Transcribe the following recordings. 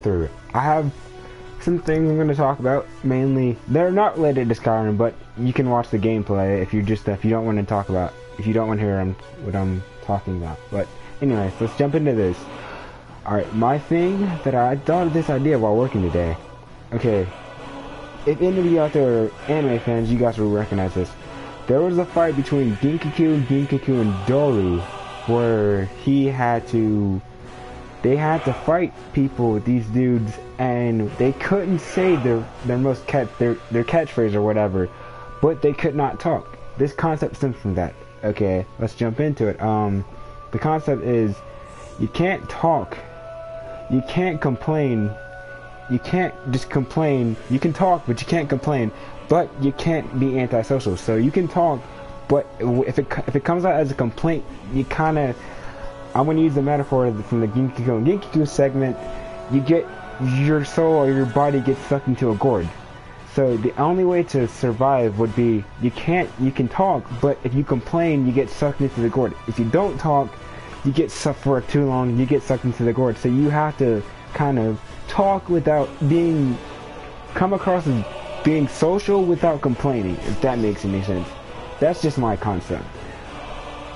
through. I have some things I'm going to talk about. Mainly, they're not related to Skyrim, but you can watch the gameplay if you just if you don't want to talk about if you don't want to hear what I'm talking about. But anyways, let's jump into this. All right, my thing that I thought of this idea while working today. Okay, if any of you out there are anime fans, you guys will recognize this. There was a fight between Ginkaku, Ginkaku, and Dori, where he had to they had to fight people, these dudes, and they couldn't say their their most catch their their catchphrase or whatever, but they could not talk. This concept stems from that. Okay, let's jump into it. Um, the concept is you can't talk, you can't complain, you can't just complain. You can talk, but you can't complain. But you can't be antisocial. So you can talk, but if it if it comes out as a complaint, you kind of I'm going to use the metaphor from the Ginkaku and segment. You get your soul or your body gets sucked into a gourd. So the only way to survive would be you can't you can talk, but if you complain, you get sucked into the gourd. If you don't talk, you get sucked for too long, you get sucked into the gourd. So you have to kind of talk without being come across as being social without complaining, if that makes any sense. That's just my concept.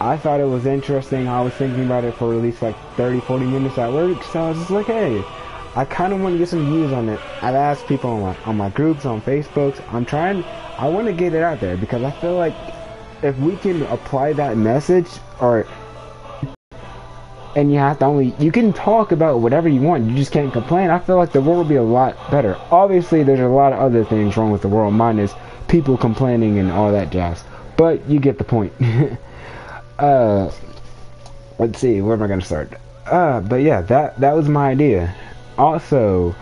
I thought it was interesting. I was thinking about it for at least like 30, 40 minutes at work. So I was just like, hey, I kind of want to get some views on it. I've asked people on my, on my groups, on Facebook. I'm trying, I want to get it out there because I feel like if we can apply that message or and you have to only you can talk about whatever you want you just can't complain i feel like the world would be a lot better obviously there's a lot of other things wrong with the world minus people complaining and all that jazz but you get the point uh, let's see, where am I gonna start? Uh, but yeah, that that was my idea. Also,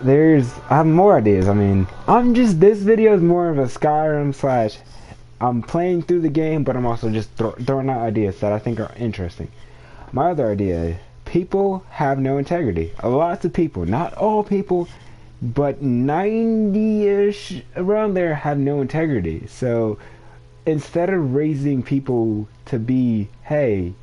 there's I have more ideas. I mean, I'm just this video is more of a Skyrim slash. I'm playing through the game, but I'm also just throw, throwing out ideas that I think are interesting. My other idea: people have no integrity. Lots of people, not all people, but 90ish around there have no integrity. So instead of raising people to be, hey,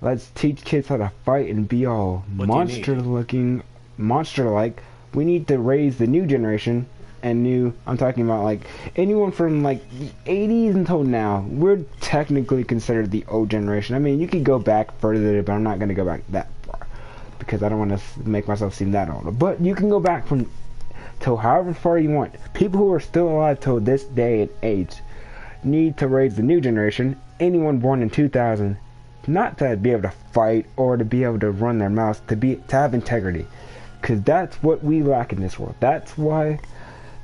let's teach kids how to fight and be all what monster looking, monster like, we need to raise the new generation and new I'm talking about like anyone from like the 80s until now. We're technically considered the old generation. I mean you could go back further but I'm not going to go back that far because I don't want to make myself seem that old. But you can go back from till however far you want. People who are still alive till this day and age need to raise the new generation, anyone born in 2000, not to be able to fight or to be able to run their mouths, to be to have integrity, because that's what we lack in this world. That's why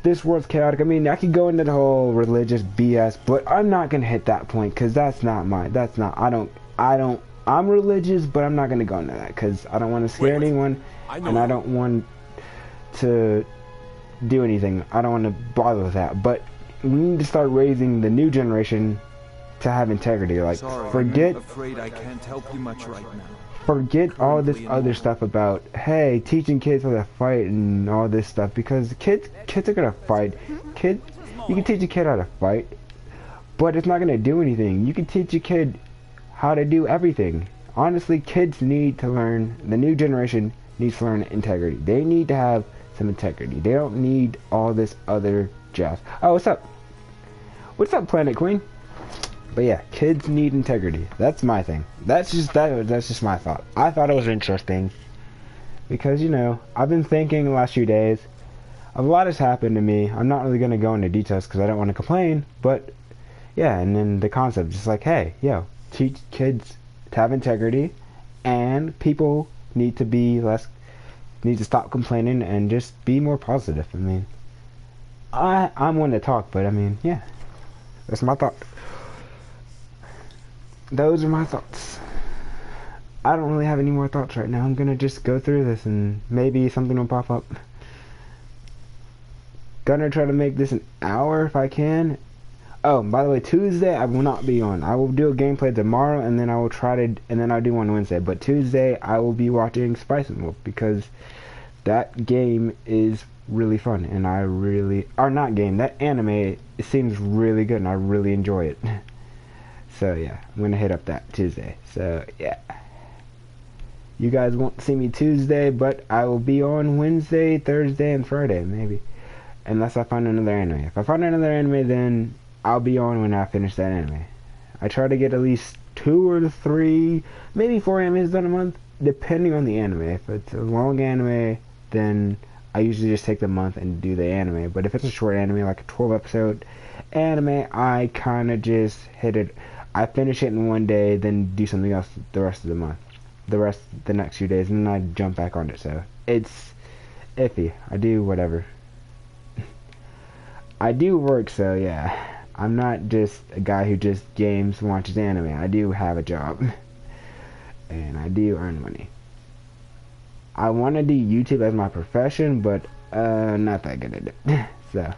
this world's chaotic. I mean, I could go into the whole religious BS, but I'm not gonna hit that point because that's not my. That's not. I don't. I don't. I'm religious, but I'm not gonna go into that because I don't want to scare wait, anyone, I and I don't want to do anything. I don't want to bother with that. But we need to start raising the new generation to have integrity. Like, Sorry, forget. afraid I can't help you much right now. Forget all this other stuff about hey teaching kids how to fight and all this stuff because kids kids are gonna fight. Kid, you can teach a kid how to fight, but it's not gonna do anything. You can teach a kid how to do everything. Honestly, kids need to learn. The new generation needs to learn integrity. They need to have some integrity. They don't need all this other jazz. Oh, what's up? What's up, Planet Queen? But yeah, kids need integrity. That's my thing. That's just that. That's just my thought. I thought it was interesting because you know I've been thinking the last few days. A lot has happened to me. I'm not really gonna go into details because I don't want to complain. But yeah, and then the concept is like, hey, yo, teach kids to have integrity, and people need to be less, need to stop complaining and just be more positive. I mean. I I'm one to talk, but I mean, yeah, that's my thought. Those are my thoughts. I don't really have any more thoughts right now. I'm gonna just go through this and maybe something will pop up. Gonna try to make this an hour if I can. Oh, by the way, Tuesday I will not be on. I will do a gameplay tomorrow, and then I will try to, and then I'll do one Wednesday. But Tuesday I will be watching Spice and Wolf because that game is really fun, and I really, are not game, that anime, it seems really good, and I really enjoy it. so yeah, I'm gonna hit up that Tuesday. So yeah. You guys won't see me Tuesday, but I will be on Wednesday, Thursday, and Friday, maybe. Unless I find another anime. If I find another anime, then I'll be on when I finish that anime. I try to get at least two or three, maybe four animes done a month, depending on the anime. If it's a long anime, then I usually just take the month and do the anime. But if it's a short anime, like a 12 episode anime, I kind of just hit it. I finish it in one day, then do something else the rest of the month, the rest the next few days, and then I jump back on it. So it's iffy. I do whatever. I do work, so yeah. I'm not just a guy who just games watches anime. I do have a job. and I do earn money. I want to do YouTube as my profession, but uh, not that good at it. so,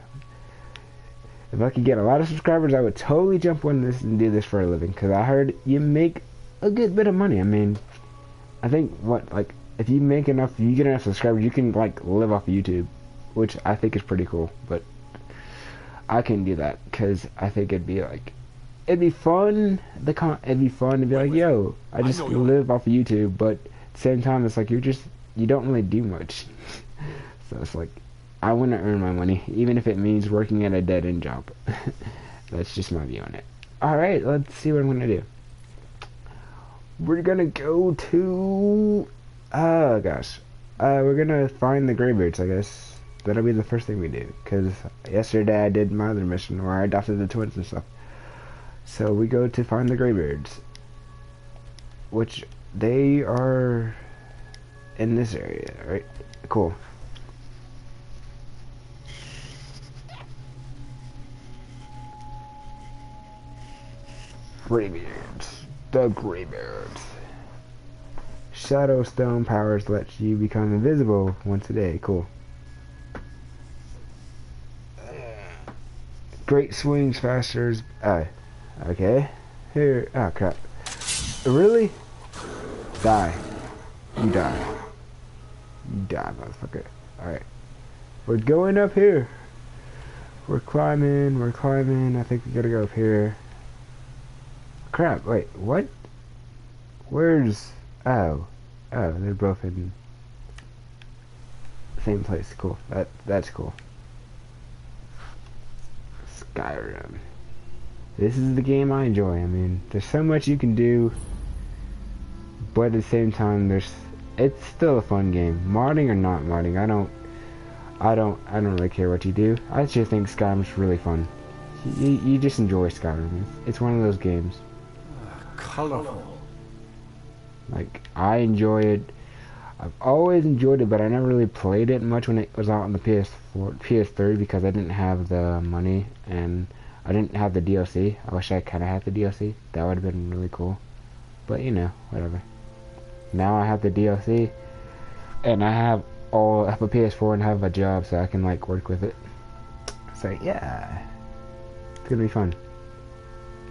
if I could get a lot of subscribers, I would totally jump on this and do this for a living. Because I heard you make a good bit of money. I mean, I think, what, like, if you make enough, you get enough subscribers, you can, like, live off of YouTube. Which I think is pretty cool. But I can do that because I think it'd be like it'd be fun. The con it'd be fun to be like, yo, I just I live off of YouTube, but at the same time, it's like you're just you don't really do much. so it's like I want to earn my money, even if it means working at a dead end job. That's just my view on it. All right, let's see what I'm gonna do. We're gonna go to oh gosh, uh, we're gonna find the Greybeards, I guess that'll be the first thing we do. Because yesterday I did my other mission where I adopted the twins and stuff. So we go to find the Greybeards. Which they are in this area, right? Cool. Greybeards. The Greybeards. Shadow Stone powers let you become invisible once a day. Cool. Great swings, faster. Uh, okay. Here. Oh, crap. Really? Die. You die. Die, motherfucker. Alright. We're going up here. We're climbing. We're climbing. I think we gotta go up here. Crap. Wait. What? Where's... Oh. Oh, they're both in... Same place. Cool. That That's cool. Skyrim. This is the game I enjoy. I mean, there's so much you can do, but at the same time, there's it's still a fun game. Modding or not modding, I don't, I don't, I don't really care what you do. I just think Skyrim's really fun. You, you just enjoy Skyrim. It's one of those games. colorful. Like I enjoy it. I've always enjoyed it, but I never really played it much when it was out on the PS4, PS3 because I didn't have the money and I didn't have the DLC. I wish I kind of had the DLC. That would have been really cool. But you know, whatever. Now I have the DLC, and I have all I have a PS4 and have a job, so I can like work with it. So yeah, it's gonna be fun.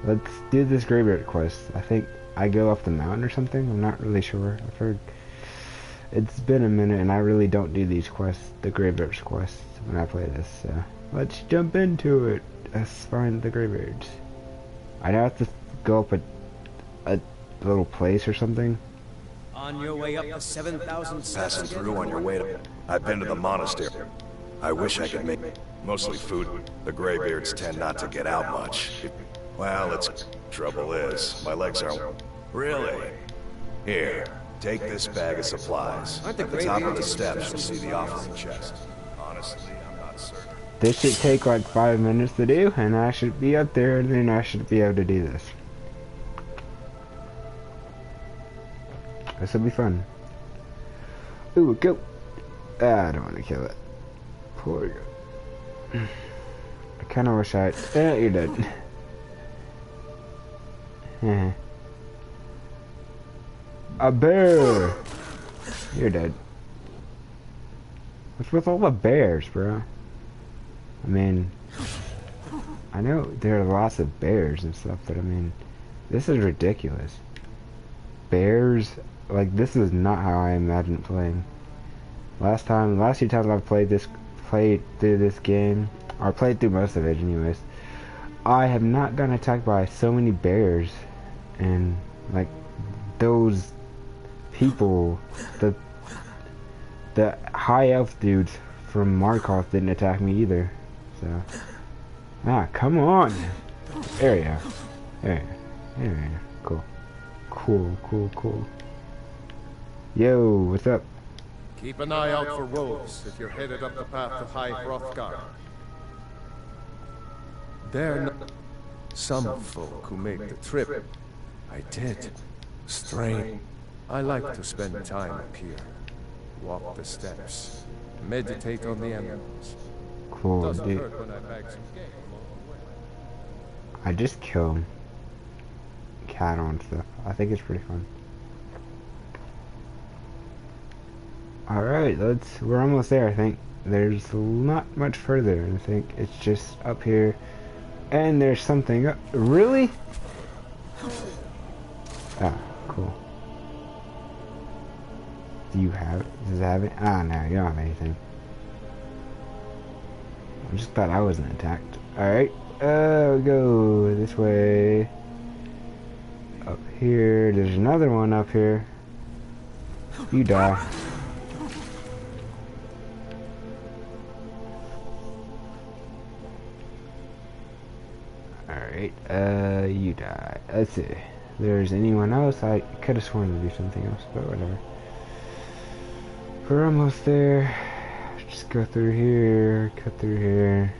Let's do this Greybeard quest. I think I go up the mountain or something. I'm not really sure. I've heard it's been a minute and I really don't do these quests, the Greybeards quests, when I play this, so let's jump into it. Let's find the Greybeards. I'd have to go up a, a little place or something. On your way up the 7,000 steps... Passing through on your way to... I've been to the monastery. I wish I could make... Mostly food. The graybeards tend not to get out much. Well, it's... Trouble is, my legs are... Really? Here, Take this bag of supplies. At the top of the steps, you'll see the offering chest. Honestly, I'm not certain. This should take like five minutes to do, and I should be up there, and then I should be able to do this. This will be fun. Ooh, go! Ah, I don't want to kill it. Poor guy. I kind of wish I... Eh, you're dead. A bear! You're dead. What's with all the bears, bro? I mean, I know there are lots of bears and stuff, but I mean, this is ridiculous. Bears, like, this is not how I imagined playing. Last time, last few times I've played this, played through this game, or played through most of it anyways, I have not gotten attacked by so many bears, and, like, those people, the the high elf dudes from Markarth didn't attack me either. So, ah, come on. Area, area, area. Cool, cool, cool, cool. Yo, what's up? Keep an eye out for wolves if you're headed up the path to High Hrothgar. There are. Some folk who make the trip. I did. Strain. I like to spend time up here. Walk the steps. Meditate on the animals. Cool, dude. I bag some game the way. Just killed cattle and stuff. I think it's pretty fun. Alright, let's we're almost there I think. There's not much further. I think it's just up here. And there's something up really? Ah, cool. Do you have it? does it have it? Ah no, you don't have anything. I just thought I wasn't attacked. Alright. Uh, we go this way. Up here. There's another one up here. You die. Alright, uh, you die. Let's see. There's anyone else? I could have sworn to do something else, but whatever. We're almost there. Just go through here, cut through here.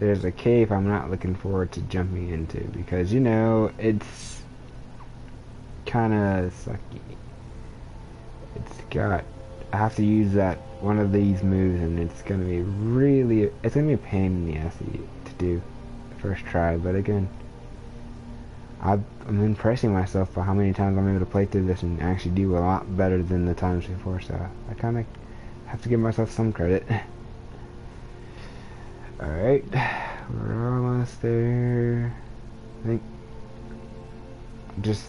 There's a cave I'm not looking forward to jumping into because you know it's kind of sucky. It's got I have to use that one of these moves and it's gonna be really it's gonna be a pain in the ass to to do the first try. But again, I'm impressing myself by how many times I'm able to play through this and actually do a lot better than the times before. So I kind of have to give myself some credit. Alright, we're almost there. I think just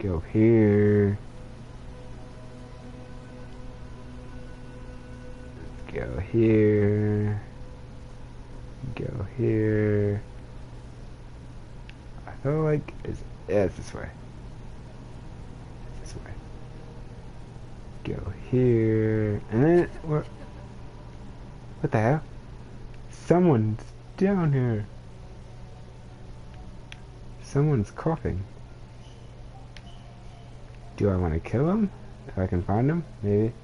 go here. Go here. Go here. I feel like it's yeah, it's this way. It's this way. Go here, and then what? What the hell? Someone's down here. Someone's coughing. Do I want to kill him? If I can find him? Maybe.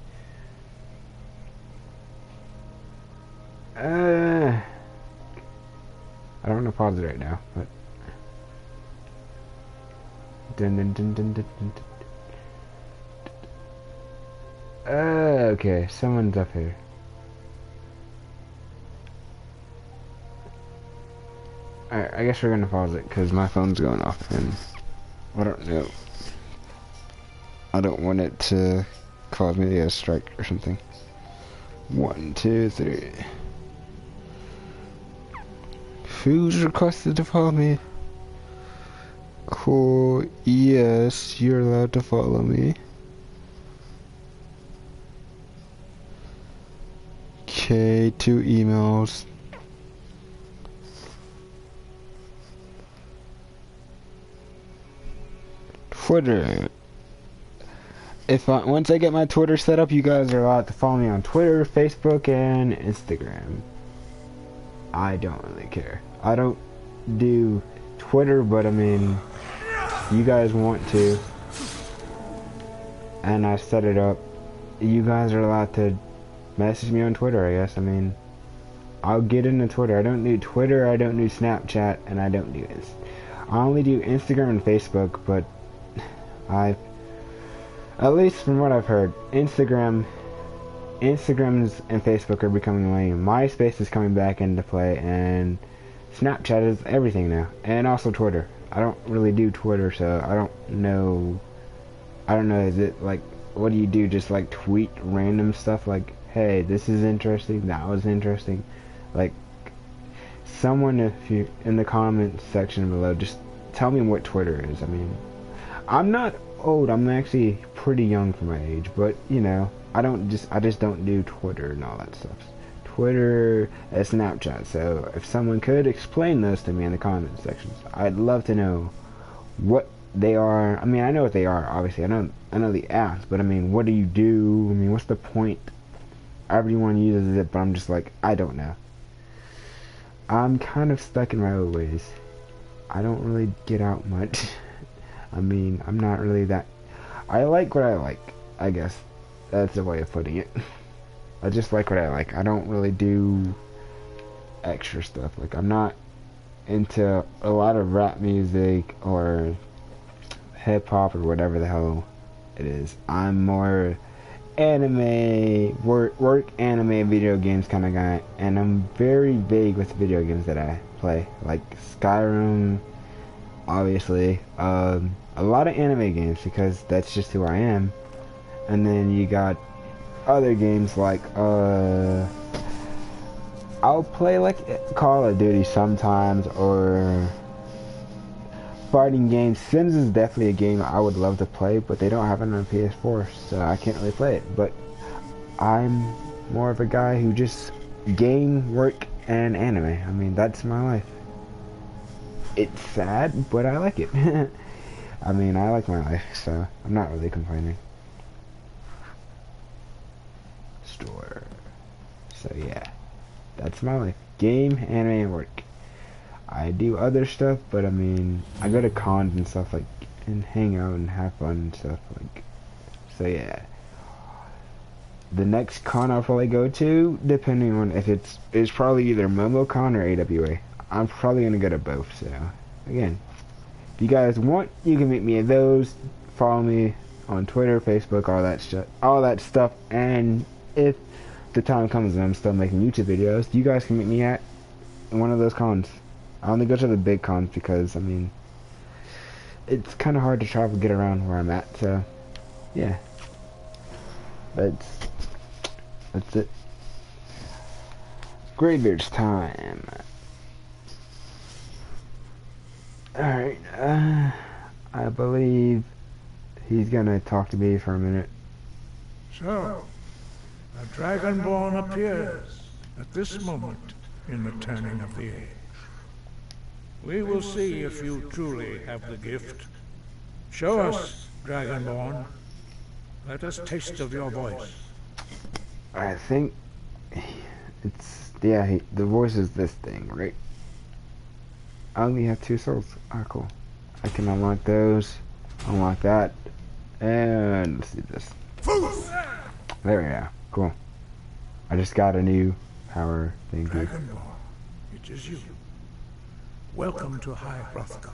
Pause it right now, but. Dun dun dun dun dun dun. dun. Uh, okay, someone's up here. Alright, I guess we're gonna pause it because my phone's going off and I don't know. I don't want it to cause me a strike or something. One, two, three. Who's requested to follow me? Cool. Yes, you're allowed to follow me. Okay, two emails. Twitter. If I once I get my Twitter set up, you guys are allowed to follow me on Twitter, Facebook, and Instagram. I don't really care. I don't do Twitter, but I mean, you guys want to, and I set it up. You guys are allowed to message me on Twitter. I guess. I mean, I'll get into Twitter. I don't do Twitter. I don't do Snapchat, and I don't do this. I only do Instagram and Facebook, but I, at least from what I've heard, Instagram, Instagrams and Facebook are becoming lame. MySpace is coming back into play, and Snapchat is everything now, and also Twitter. I don't really do Twitter, so I don't know. I don't know. Is it like what do you do? Just like tweet random stuff like, "Hey, this is interesting. That was interesting." Like someone, if you in the comments section below, just tell me what Twitter is. I mean, I'm not old. I'm actually pretty young for my age, but you know, I don't just I just don't do Twitter and all that stuff. Twitter and Snapchat. So if someone could explain those to me in the comments sections, I'd love to know what they are. I mean, I know what they are. Obviously, I know I know the apps, but I mean, what do you do? I mean, what's the point? Everyone uses it, but I'm just like, I don't know. I'm kind of stuck in my old ways. I don't really get out much. I mean, I'm not really that. I like what I like. I guess that's a way of putting it. I just like what I like. I don't really do extra stuff. Like I'm not into a lot of rap music or hip hop or whatever the hell it is. I'm more anime, work, work anime, video games kind of guy, and I'm very vague with video games that I play, like Skyrim, obviously, um, a lot of anime games because that's just who I am, and then you got other games like uh I'll play like Call of Duty sometimes or fighting games. Sims is definitely a game I would love to play, but they don't have it on PS4, so I can't really play it. But I'm more of a guy who just game, work, and anime. I mean, that's my life. It's sad, but I like it. I mean, I like my life, so I'm not really complaining. Store. So yeah. That's my life. Game, anime, work. I do other stuff, but I mean, I go to cons and stuff like, and hang out and have fun and stuff like. So yeah. The next con I'll probably go to, depending on if it's, is probably either MomoCon or AWA. I'm probably gonna go to both. So again, if you guys want, you can meet me at those. Follow me on Twitter, Facebook, all that stuff, all that stuff. And if the time comes and I'm still making YouTube videos, you guys can meet me at one of those cons. I only go to the big cons because, I mean, it's kind of hard to travel, get around where I'm at, so, yeah. That's, that's it. Greybeard's time. Alright, uh, I believe he's gonna talk to me for a minute. So, a Dragonborn appears at this moment in the turning of the age. We will see if you truly have the gift. Show us, Dragonborn. Let us taste of your voice. I think it's yeah. He, the voice is this thing, right? I only have two souls. Ah, cool. I can unlock those, unlock that, and let's do this. There we go. Cool. I just got a new power thing. Dragonborn, it is you. Welcome to High Hrothgar.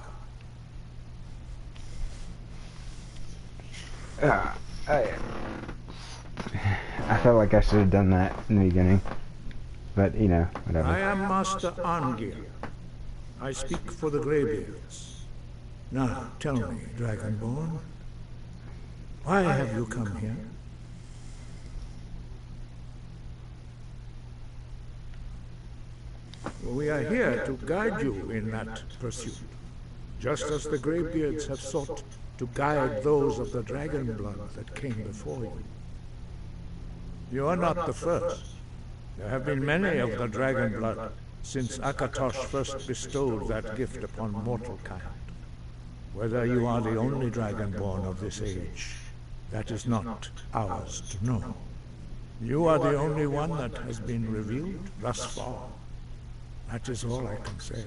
Ah, I, I felt like I should have done that in the beginning, but you know, whatever. I am Master Arngir. I speak for the Greybeards. Now, tell me, Dragonborn, why have you come here? We are here to guide you in that pursuit, just as the Greybeards have sought to guide those of the dragon blood that came before you. You are not the first. There have been many of the dragon blood since Akatosh first bestowed that gift upon mortal kind. Whether you are the only dragonborn of this age, that is not ours to know. You are the only one that has been revealed thus far. That is all I can say.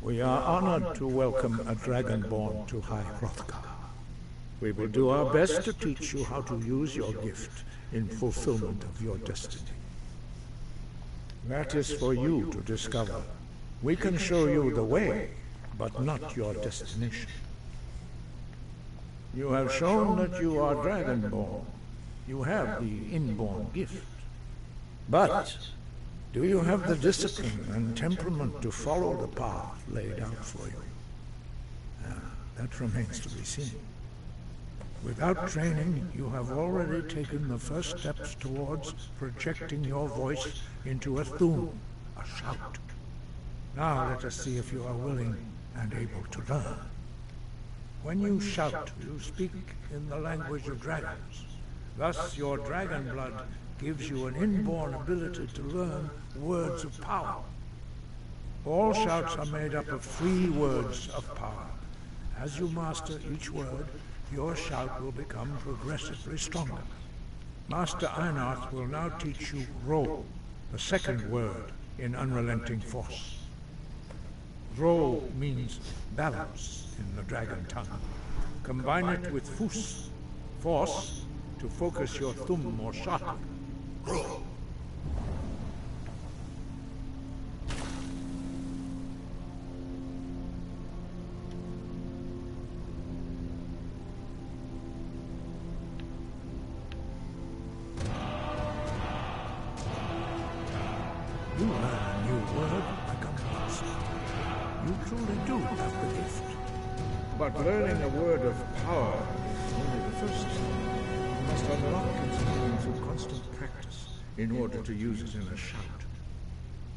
We are honored to welcome a dragonborn to High Hrothgar. We will do our best to teach you how to use your gift in fulfillment of your destiny. That is for you to discover. We can show you the way, but not your destination. You have shown that you are dragonborn. You have the inborn gift. But do you have the discipline and temperament to follow the path laid out for you? Ah, that remains to be seen. Without training, you have already taken the first steps towards projecting your voice into a Thu'um, a shout. Now let us see if you are willing and able to learn. When you shout, you speak in the language of dragons. Thus your dragon blood gives you an inborn ability to learn words of power. All shouts are made up of three words of power. As you master each word, your shout will become progressively stronger. Master Einarth will now teach you Ro, the second word in Unrelenting Force. Ro means balance in the dragon tongue. Combine it with Fus, force, to focus your Thu'um more sharply. Ro. To use it in a shout.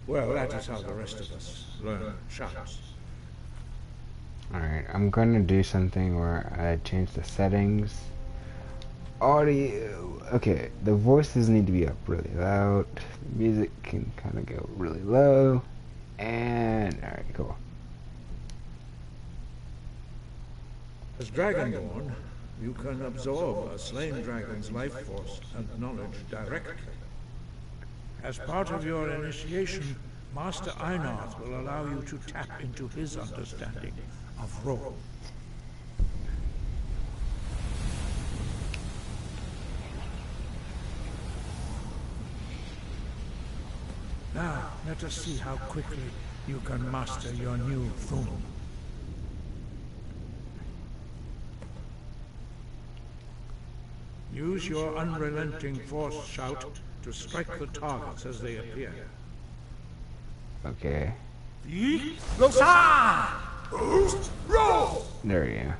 Well, that is how the rest of us learn shouts. Alright, I'm gonna do something where I change the settings. Audio. Okay, the voices need to be up really loud. Music can kind of go really low. And, alright, cool. As Dragonborn, you can absorb a slain dragon's life force and knowledge directly. As part of your initiation, Master Einarth will allow you to tap into his understanding of Ro. Now, let us see how quickly you can master your new Thu'um. Use your unrelenting force shout to strike the targets as they appear. Okay. Losa! There we go.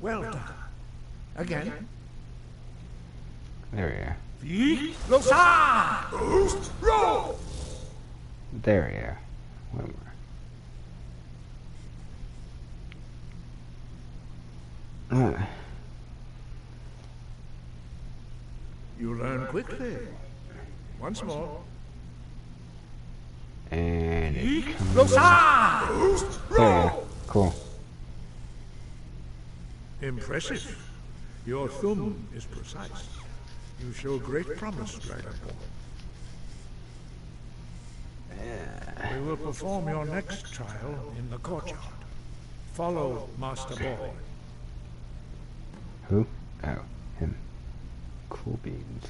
Well done. Again. There Losa! Roll! we go. There we go. You learn quickly. Once more. and it comes. There. Cool. Impressive. Your Thu'um is precise. You show great promise, Dragonborn. We will perform your next trial in the courtyard. Follow Master Borri. Who? Oh, him. Cool beans.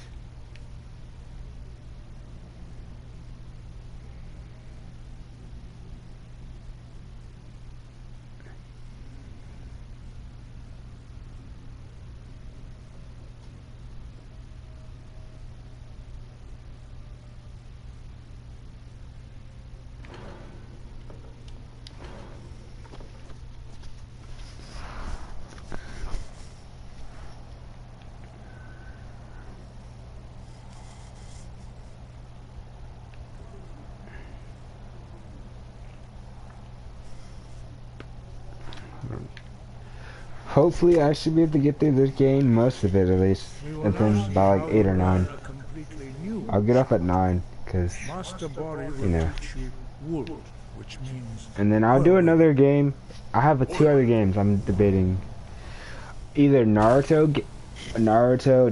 Hopefully, I should be able to get through this game, most of it at least, and then by like 8 or 9. learn a completely new I'll get off at 9, because, Master Borri will You know. Wuld, which means and then I'll do another game. I have two other games I'm debating. Either Naruto, Naruto,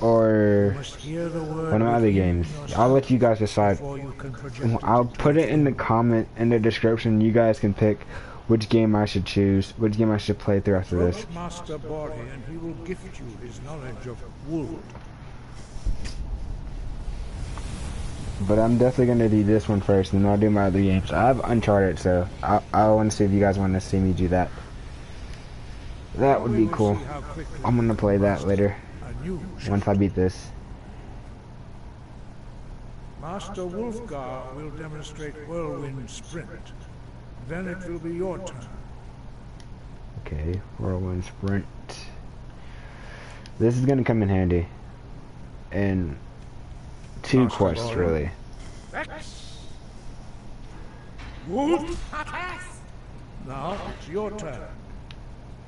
or hear the word one of my other games. I'll let you guys decide. before you can project it I'll put it in the comment, in the description. You guys can pick which game I should choose, which game I should play through after this. Master Borri and he will gift you his knowledge of Wuld. But I'm definitely gonna do this one first, and then I'll do my other games. I have Uncharted, so I I want to see if you guys want to see me do that. That would be cool. see how quickly I'm gonna play that later once I beat this. Master Wulfgar will demonstrate Whirlwind Sprint. Then it will be your turn. Okay, whirlwind sprint. This is gonna come in handy. In two Master quests, Ball. really. Now it's your turn.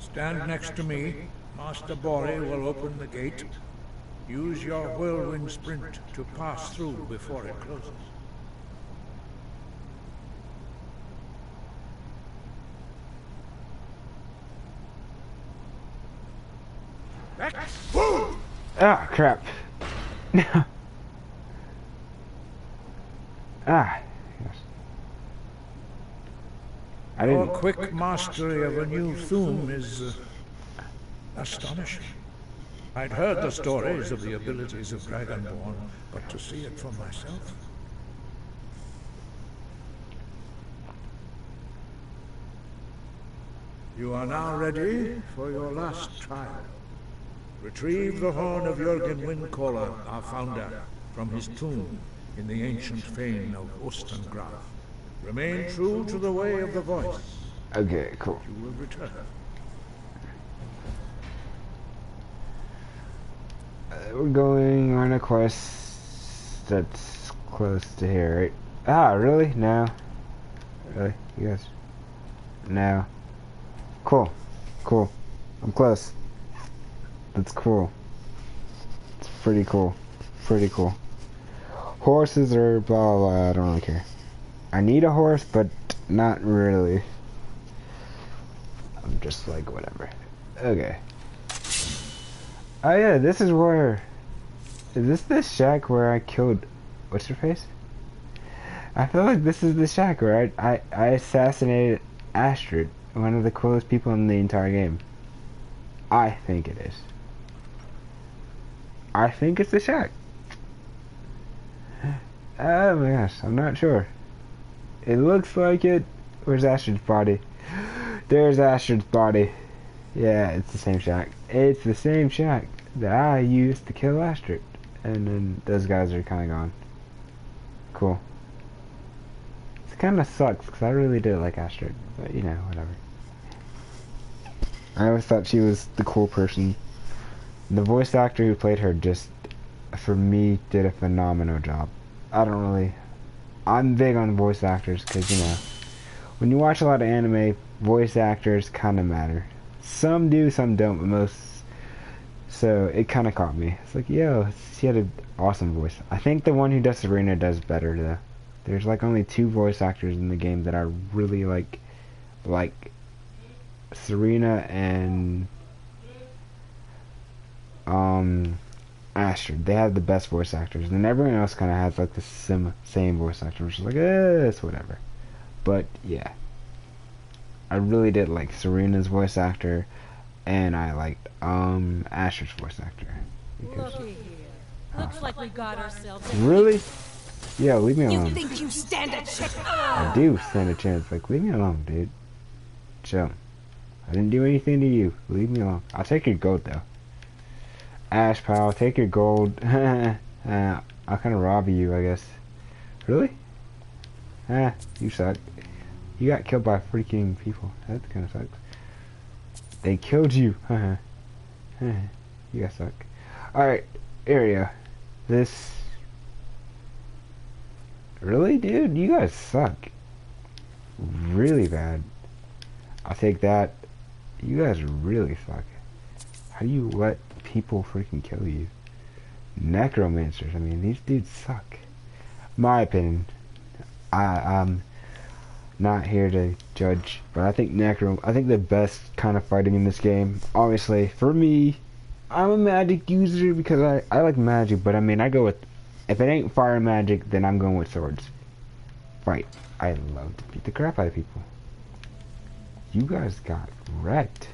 Stand next to me. Master Borri will open the gate. Use your whirlwind sprint to pass through before it closes. Ah, crap. ah. Yes. I Your didn't. quick mastery of a new Thu'um is uh, astonishing. I'd heard the stories of the abilities of Dragonborn, but to see it for myself. You are now ready for your last trial. Retrieve the horn of Jürgen Windcaller, our founder, from his tomb in the ancient fane of Ustengrav. Remain true to the way of the voice. Okay, cool. You will return. Uh, we're going on a quest that's close to here, right? Ah, really? No. Really? You guys? No. Cool. Cool. I'm close. That's cool. It's pretty cool. Pretty cool. Horses are blah blah blah, I don't really care. I need a horse, but not really. I'm just like, whatever. Okay. Oh yeah, this is where... Is this the shack where I killed... What's her face? I feel like this is the shack where I, I, I assassinated Astrid, one of the coolest people in the entire game. I think it is. I think it's the shack. Uh, oh my gosh, I'm not sure. It looks like it. Where's Astrid's body? There's Astrid's body. Yeah, it's the same shack. It's the same shack that I used to kill Astrid. And then those guys are kind of gone. Cool. It kind of sucks because I really did like Astrid. But, you know, whatever. I always thought she was the cool person. The voice actor who played her just, for me, did a phenomenal job. I don't really... I'm big on voice actors because, you know, when you watch a lot of anime, voice actors kind of matter. Some do, some don't, but most. So it kind of caught me. It's like, yo, she had an awesome voice. I think the one who does Serana does better though. There's like only two voice actors in the game that are really like, like Serana and um Astrid. They have the best voice actors, and everyone else kind of has like the sim same voice actor, which is like, eh, it's whatever. But yeah. I really did like Serana's voice actor, and I liked um Asher's voice actor. Because. Looks like we got ourselves really, yeah, leave me alone. You think you stand a chance? I do stand a chance. Like, leave me alone, dude. Chill. I didn't do anything to you. Leave me alone. I'll take your goat though. Ash pal, take your gold. uh, I'll kind of rob you, I guess. Really? Ah, you suck. You got killed by freaking people. That kind of sucks. They killed you. Haha. Haha. you guys suck. Alright, area. This. Really, dude? You guys suck. Really bad. I'll take that. You guys really suck. How do you let people freaking kill you? Necromancers. I mean, these dudes suck. My opinion. I, I'm not here to judge, but I think Necro. I think the best kind of fighting in this game, obviously, for me, I'm a magic user because I, I like magic, but I mean, I go with. If it ain't fire magic, then I'm going with swords. Fight. I love to beat the crap out of people. You guys got wrecked.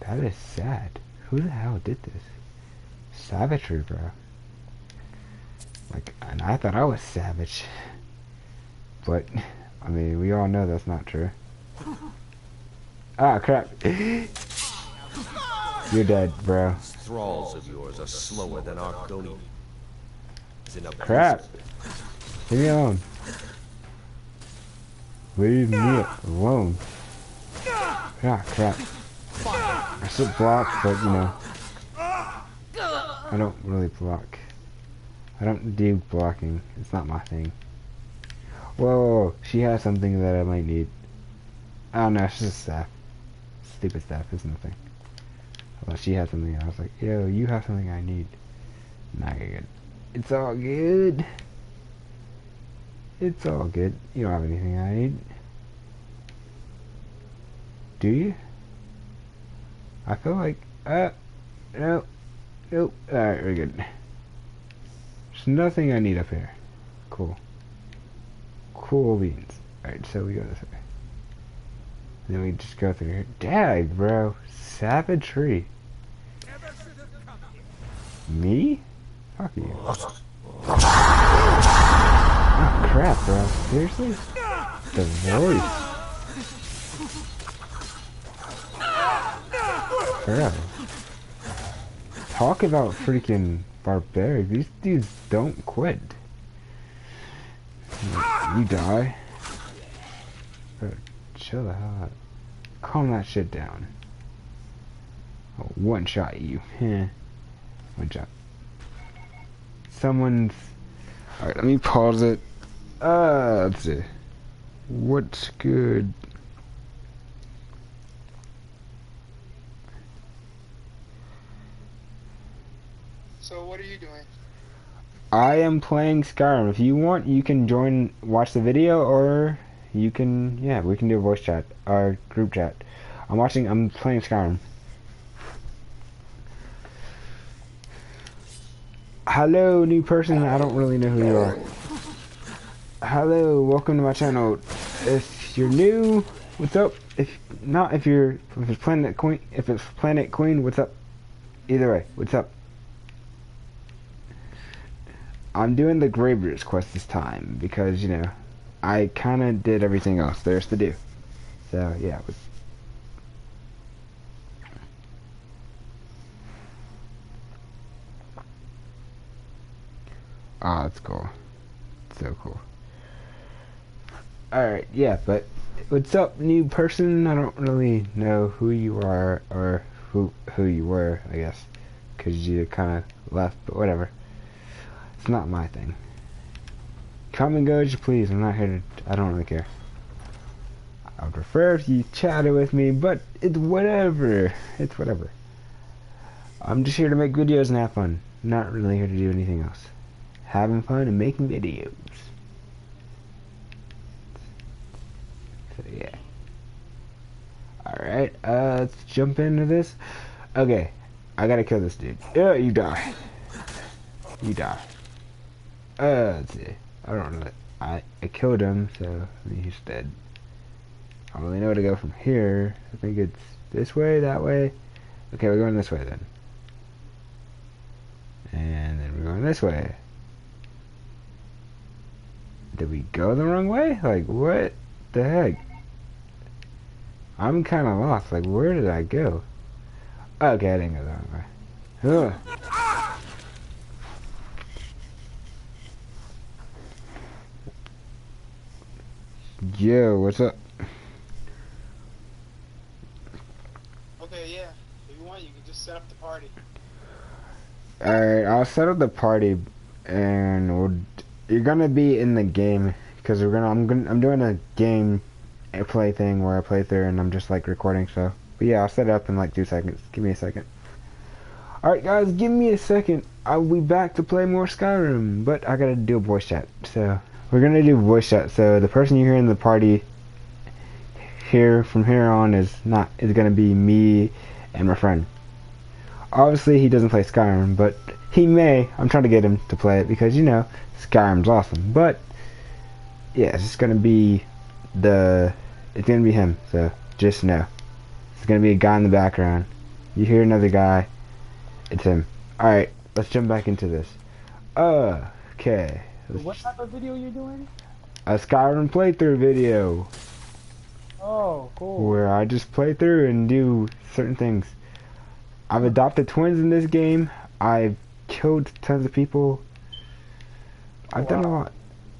That is sad. Who the hell did this? Savagery, bro. Like, and I thought I was savage. But, I mean, we all know that's not true. Ah, crap. You're dead, bro. Thralls of yours are slower than Arconi. Is Crap. Leave me alone. Leave me alone. Ah, crap. I still block, but, you know. I don't really block. I don't do blocking. It's not my thing. Whoa, she has something that I might need. Oh no, she's just staff. Stupid staff, it's nothing. Well, she had something, I was like, yo, you have something I need. You're good. It's all good. It's all good. You don't have anything I need. Do you? I feel like, uh, no, nope. Alright, we're good. There's nothing I need up here. Cool. Cool beans. Alright, so we go this way. Then we just go through here. Dag, bro. Savagery. Me? Fuck you. Oh crap, bro. Seriously? The voice. Talk about freaking barbaric. These dudes don't quit. You die. Bro, chill the hell out. Calm that shit down. Oh, one shot you. Heh. One shot. Someone's... Alright, let me pause it. Uh, let's see. What's good? So what are you doing? I am playing Skyrim. If you want, you can join, watch the video, or you can, yeah, we can do a voice chat or group chat. I'm watching, I'm playing Skyrim. Hello, new person. I don't really know who you are. Hello, welcome to my channel. If you're new, what's up? If not, if you're, if it's Planet Queen, if it's Planet Queen, what's up? Either way, what's up? I'm doing the Greybeards quest this time because, you know, I kind of did everything else there's to do. So, yeah. Ah, oh, that's cool. So cool. Alright, yeah, but what's up, new person? I don't really know who you are or who who you were, I guess, because you kind of left, but whatever. It's not my thing. Come and go as you please. I'm not here to... I don't really care. I would prefer if you chatted with me, but it's whatever. It's whatever. I'm just here to make videos and have fun. Not really here to do anything else. Having fun and making videos. So yeah. Alright, uh, let's jump into this. Okay, I gotta kill this dude. Yeah, you die. You die. Uh, let's see. I don't know. I, I killed him, so he's dead. I don't really know where to go from here. I think it's this way, that way. Okay, we're going this way then. And then we're going this way. Did we go the wrong way? Like, what the heck? I'm kind of lost. Like, where did I go? Okay, I didn't go the wrong way. Ugh. Yo, what's up? Okay, yeah. If you want, you can just set up the party. Alright, I'll set up the party, and we'll, you're gonna be in the game because we're gonna. I'm gonna. I'm doing a game play thing where I play through, and I'm just like recording. So, but yeah, I'll set it up in like two seconds. Give me a second. Alright, guys, give me a second. I'll be back to play more Skyrim, but I gotta do a voice chat. So. We're gonna do voice chat, so the person you hear in the party here from here on is not is gonna be me and my friend. Obviously he doesn't play Skyrim, but he may. I'm trying to get him to play it because you know Skyrim's awesome. But yeah, it's just gonna be the it's gonna be him. So just know it's gonna be a guy in the background. You hear another guy, it's him. All right, let's jump back into this. Uh, okay. What type of video you doing? A Skyrim playthrough video. Oh, cool. Where I just play through and do certain things. I've adopted twins in this game. I've killed tons of people. I've wow. done a lot.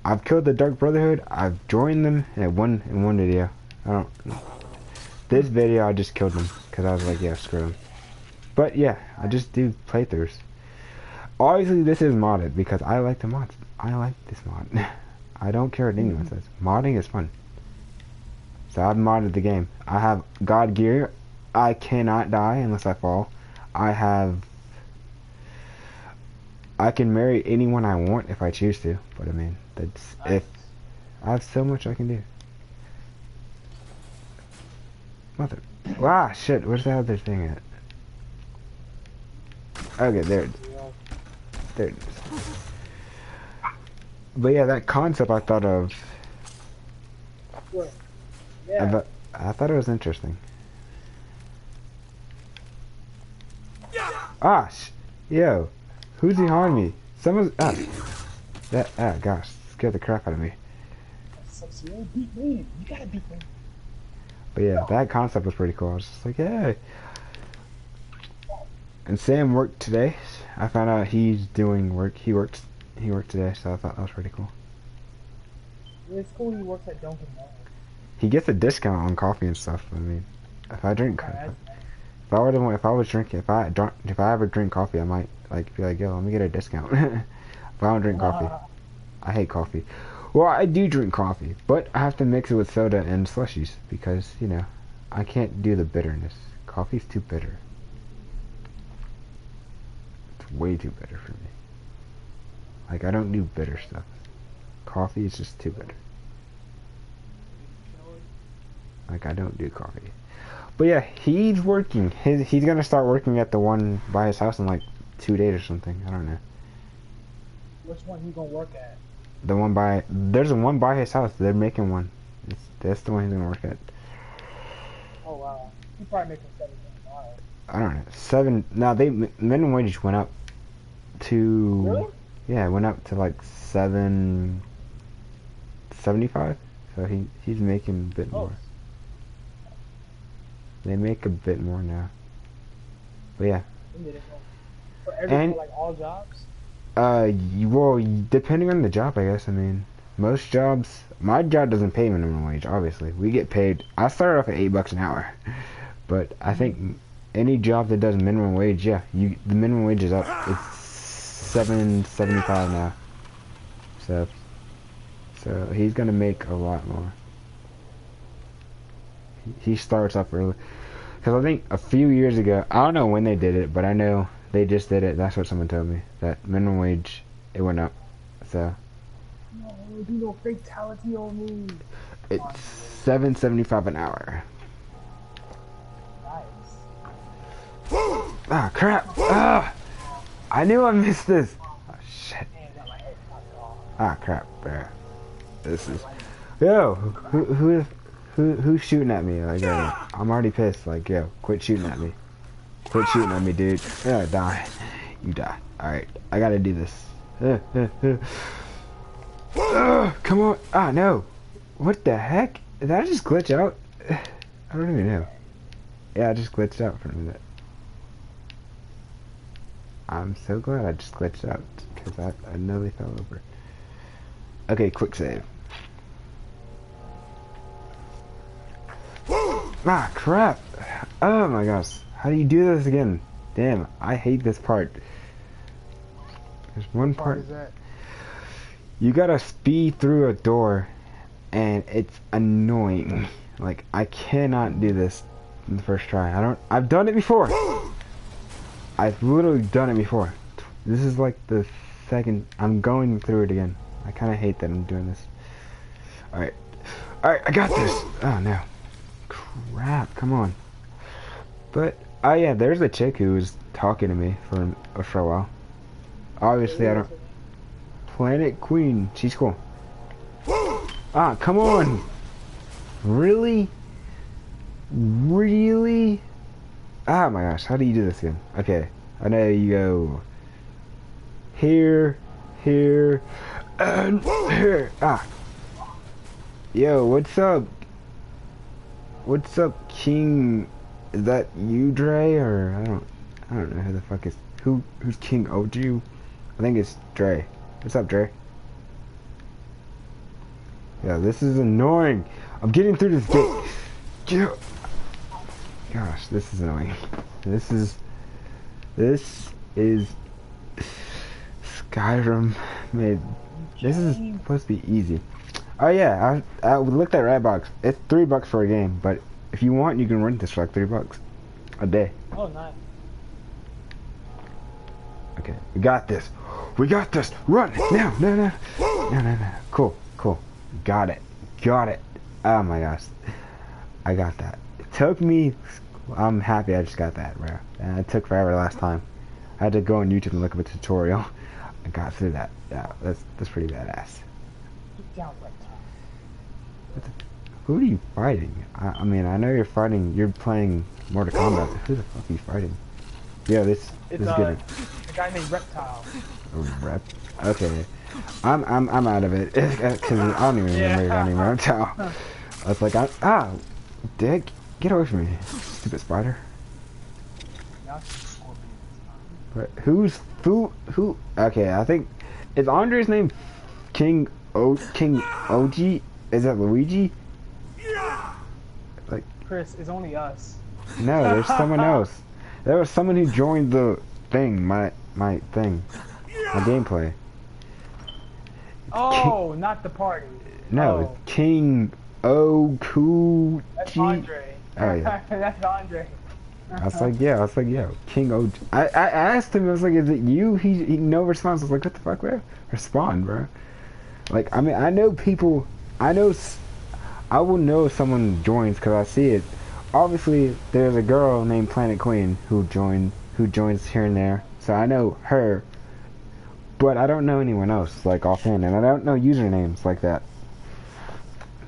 I've killed the Dark Brotherhood. I've joined them in one in one video. I don't. This video I just killed them because I was like, yeah, screw them. But yeah, I just do playthroughs. Obviously, this is modded because I like the mods. I like this mod. I don't care what anyone says. Modding is fun. So I've modded the game. I have God gear. I cannot die unless I fall. I have. I can marry anyone I want if I choose to. But I mean, that's if I have so much I can do. Mother. Ah, shit. Where's the other thing at? Okay, there. it- There it is. But yeah, that concept I thought of. What? I, Yeah. thought, I thought it was interesting. Ah, sh- yo, who's behind me? Someone's ah, that ah, gosh, scared the crap out of me. Beat me. You gotta beat me. But yeah, that concept was pretty cool. I was just like, hey. And Sam worked today. I found out he's doing work. He worked. He worked today, so I thought that was pretty cool. It's cool he works at Dunkin' Donuts. He gets a discount on coffee and stuff. I mean, if I drink, co- That's if I would, if I was drinking, if I don't, if I ever drink coffee, I might like be like, yo, let me get a discount. if I don't drink coffee, I hate coffee. Well, I do drink coffee, but I have to mix it with soda and slushies because you know I can't do the bitterness. Coffee's too bitter. It's way too bitter for me. Like I don't do bitter stuff. Coffee is just too bitter. Like I don't do coffee. But yeah, he's working. His, he's gonna start working at the one by his house in like two days or something. I don't know. Which one he gonna work at? The one by there's one by his house. They're making one. It's, that's the one he's gonna work at. Oh wow. He probably making seventeen. I don't know. Seven. Now they minimum wage went up to Really? Yeah, it went up to like seven seventy five. So he he's making a bit Oh. more. They make a bit more now. But yeah. For every And- like all jobs. uh, well, depending on the job, I guess. I mean, most jobs. My job doesn't pay minimum wage. Obviously, we get paid. I started off at eight bucks an hour, but I think any job that does minimum wage, yeah, you the minimum wage is up. It's seven seventy five now. So, so he's gonna make a lot more. He- starts up early, because I think a few years ago, I don't know when they did it, but I know they just did it. That's what someone told me. That minimum wage it went up. So No, do no fatality on me. it's seven seventy five an hour. Nice. Ah crap! Ah, I knew I missed this. Oh shit! Ah crap! This is. Yo, who who who who's shooting at me? Like, uh, I'm already pissed. Like, yo, quit shooting at me. Quit shooting at me, dude. Yeah, die. You die. All right, I gotta do this. Uh, uh, uh. Come on! Ah no! What the heck? Did I just glitch out? I don't even know. Yeah, I just glitched out for a minute. I'm so glad I just glitched out because I, I nearly fell over. Okay, quick save. ah, crap! Oh my gosh, how do you do this again? Damn, I hate this part. There's one part. is that? You gotta speed through a door, and it's annoying. Like I cannot do this in the first try. I don't. I've done it before. I've literally done it before. This is like the second. I'm going through it again. I kind of hate that I'm doing this. All right, all right. I got this. Oh no, crap! Come on. But oh yeah, there's a chick who was talking to me for for a while. Obviously, I don't. Planet Queen. She's cool. Ah, come on. Really? Really? Ah, my gosh. How do you do this again? Okay. I know you go here, here, and here. Ah. Yo, what's up? What's up, King? Is that you, Dre? Or I don't, I don't know who the fuck is who. Who's King Oju? I think it's Dre. What's up, Dre? Yeah, this is annoying. I'm getting through this gate. Get- Gosh, this is annoying. This is... This is... Skyrim made This is supposed to be easy. Oh yeah, I, I looked at Redbox. It's three bucks for a game, but if you want, you can rent this for like three bucks a day. Oh, nice. Okay, we got this. We got this. Run now, no, no, no, no, no. Cool, cool. Got it, got it. Oh my gosh, I got that. It took me. I'm happy I just got that, bro. And it took forever the last time. I had to go on YouTube and look up a tutorial. I got through that. Yeah, that's that's pretty badass. Who are you fighting? I, I mean, I know you're fighting. You're playing Mortal Kombat. Who the fuck are you fighting? Yeah, this It's this is uh, getting a guy named Reptile. a rep. Okay, I'm I'm I'm out of it because I don't even remember your Yeah. name reptile. I was like, I, ah, dick, get away from me, stupid spider. Now it's a scorpion. But who's who? Who? Okay, I think is Andre's name King O King OG? Is that Luigi? Like Chris, it's only us. No, there's someone else. There was someone who joined the thing, my my thing, my gameplay. Oh, not the party. No, Oh. King O Ku That's Andre. Yeah. That's Andre. I was like, yeah, I was like, yeah, King O. I I asked him, I was like, is it you? He he no response. I was like, what the fuck, bro? Respond, bro. Like, I mean, I know people. I know. I will know if someone joins because I see it. Obviously, there's a girl named Planet Queen who joined, who joins here and there. So I know her, but I don't know anyone else like offhand, and I don't know usernames like that.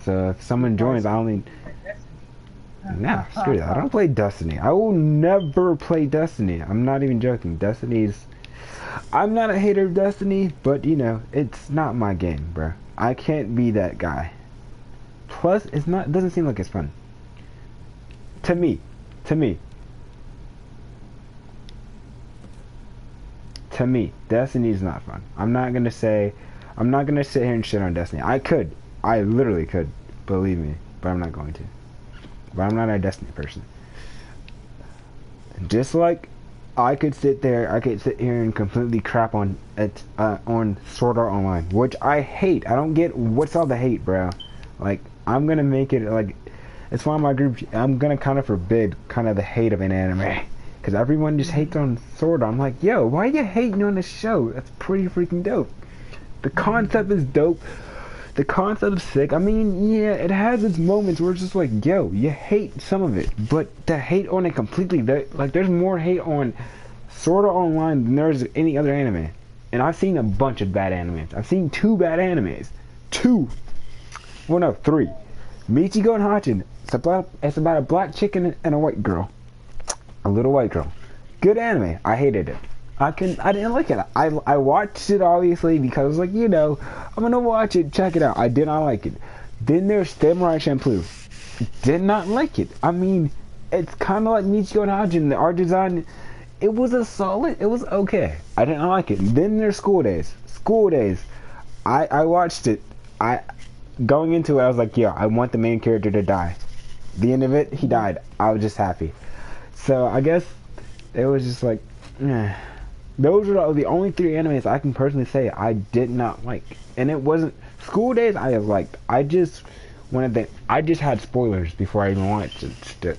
So if someone joins, I only. Nah, screw that. I don't play Destiny. I will never play Destiny. I'm not even joking. Destiny's. I'm not a hater of Destiny, but you know, it's not my game, bro. I can't be that guy. Plus, it's not. It doesn't seem like it's fun. To me, to me, to me, Destiny's not fun. I'm not gonna say. I'm not gonna sit here and shit on Destiny. I could. I literally could. Believe me, but I'm not going to. But I'm not a Destiny person. Just like I could sit there, I could sit here and completely crap on it uh, on Sword Art Online, which I hate. I don't get what's all the hate, bro. Like I'm gonna make it like it's of my groups. I'm gonna kind of forbid kind of the hate of an anime because everyone just hates on Sword Art. I'm like, yo, why are you hating on the show? That's pretty freaking dope. The concept is dope. The concept is sick. I mean, yeah, it has its moments where it's just like, yo, you hate some of it, but the hate on it completely, there, like, there's more hate on Sword Art Online than there's any other anime. And I've seen a bunch of bad animes. I've seen two bad animes. Two. Well, no, three. Michiko and Hatchin. It's about, it's about a black chicken and a white girl. A little white girl. Good anime. I hated it. I can I didn't like it. I I watched it obviously because I was like you know I'm gonna watch it, check it out. I did not like it. Then there's Samurai Champloo. Did not like it. I mean, it's kind of like Michiko and Hatchin. The art design, it was a solid. It was okay. I didn't like it. Then there's School Days. School Days. I I watched it. I going into it, I was like, yeah, I want the main character to die. The end of it, he died. I was just happy. So I guess it was just like, eh. Those are the only three animes I can personally say I did not like, and it wasn't School Days. I liked. I just wanted the. I just had spoilers before I even watched it.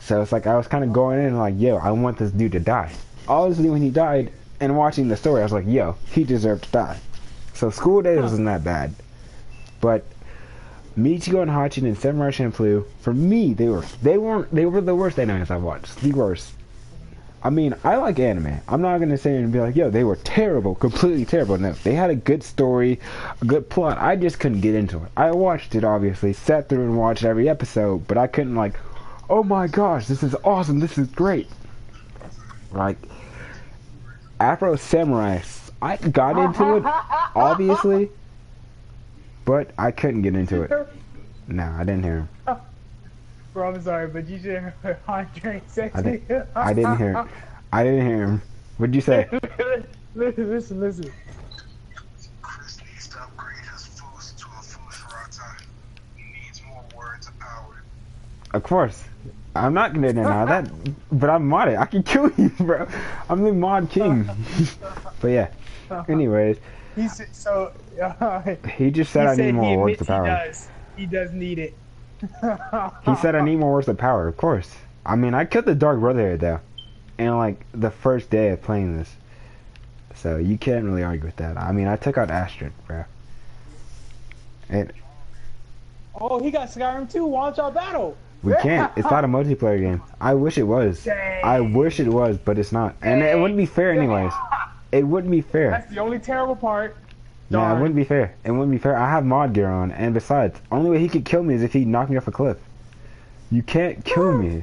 So it's like I was kind of going in like, yo, I want this dude to die. Obviously, when he died and watching the story, I was like, yo, he deserved to die. So School Days wasn't that bad, but Michiko and Hatchin and Samurai Champloo, for me, they were they weren't they were the worst animes I watched. The worst. I mean, I like anime. I'm not gonna say and be like, yo, they were terrible, completely terrible. No, they had a good story, a good plot. I just couldn't get into it. I watched it, obviously, sat through and watched every episode, but I couldn't like, oh my gosh, this is awesome, this is great. Like, Afro Samurai, I got into it, obviously, but I couldn't get into it. No, I didn't hear him. Bro, I'm sorry, but you should have Andre sexy. I, didn't, I didn't hear. I didn't hear him. What'd you say? listen, listen, listen. Chris needs to upgrade his force to a force. He needs more words of power. Of course. I'm not gonna deny that, but I'm modded. I can kill you, bro. I'm the mod king. but yeah. Anyways, He's so. Uh, he just said he I need more words of he power. does. He does need it. He said I need more words of power. Of course. I mean, I killed the Dark Brother though, and like the first day of playing this. So you can't really argue with that. I mean, I took out Astrid, bro. And Oh, he got Skyrim too. Launch our battle. we can't. It's not a multiplayer game. I wish it was. I wish it was, but it's not. And it wouldn't be fair anyways. It wouldn't be fair. That's the only terrible part. No, it wouldn't be fair. It wouldn't be fair. I have mod gear on, and besides, only way he could kill me is if he knocked me off a cliff. You can't kill me.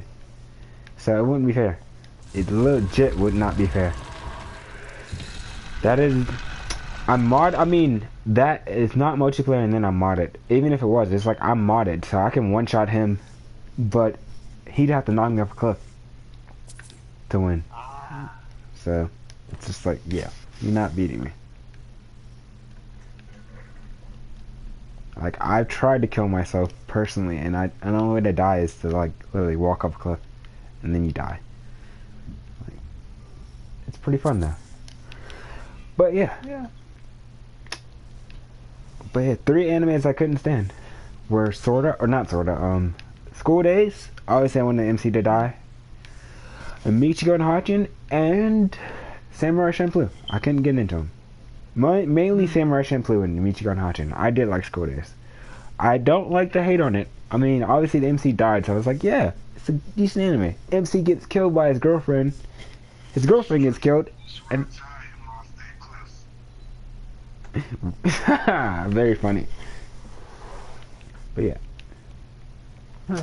So it wouldn't be fair. It legit would not be fair. That is, I'm mod. I mean, that is not multiplayer, and then I'm modded. Even if it was, it's like I'm modded, so I can one shot him, but he'd have to knock me off a cliff to win. Ah. So it's just like, yeah, you're not beating me. Like I've tried to kill myself personally, and I and the only way to die is to like literally walk off a cliff, and then you die. Like, it's pretty fun though. But yeah, Yeah. but yeah, three animes I couldn't stand were sorta or not sorta. Um, School Days. Obviously, I wanted MC to die. And Michiko and Hatchin and Samurai Champloo. I couldn't get into them. My, mainly Samurai Champloo and Michiko and Hatchin. I did like School Days. I don't like to hate on it. I mean, obviously the MC died, so I was like, yeah, it's a decent anime. MC gets killed by his girlfriend. His girlfriend gets killed, and very funny. But yeah.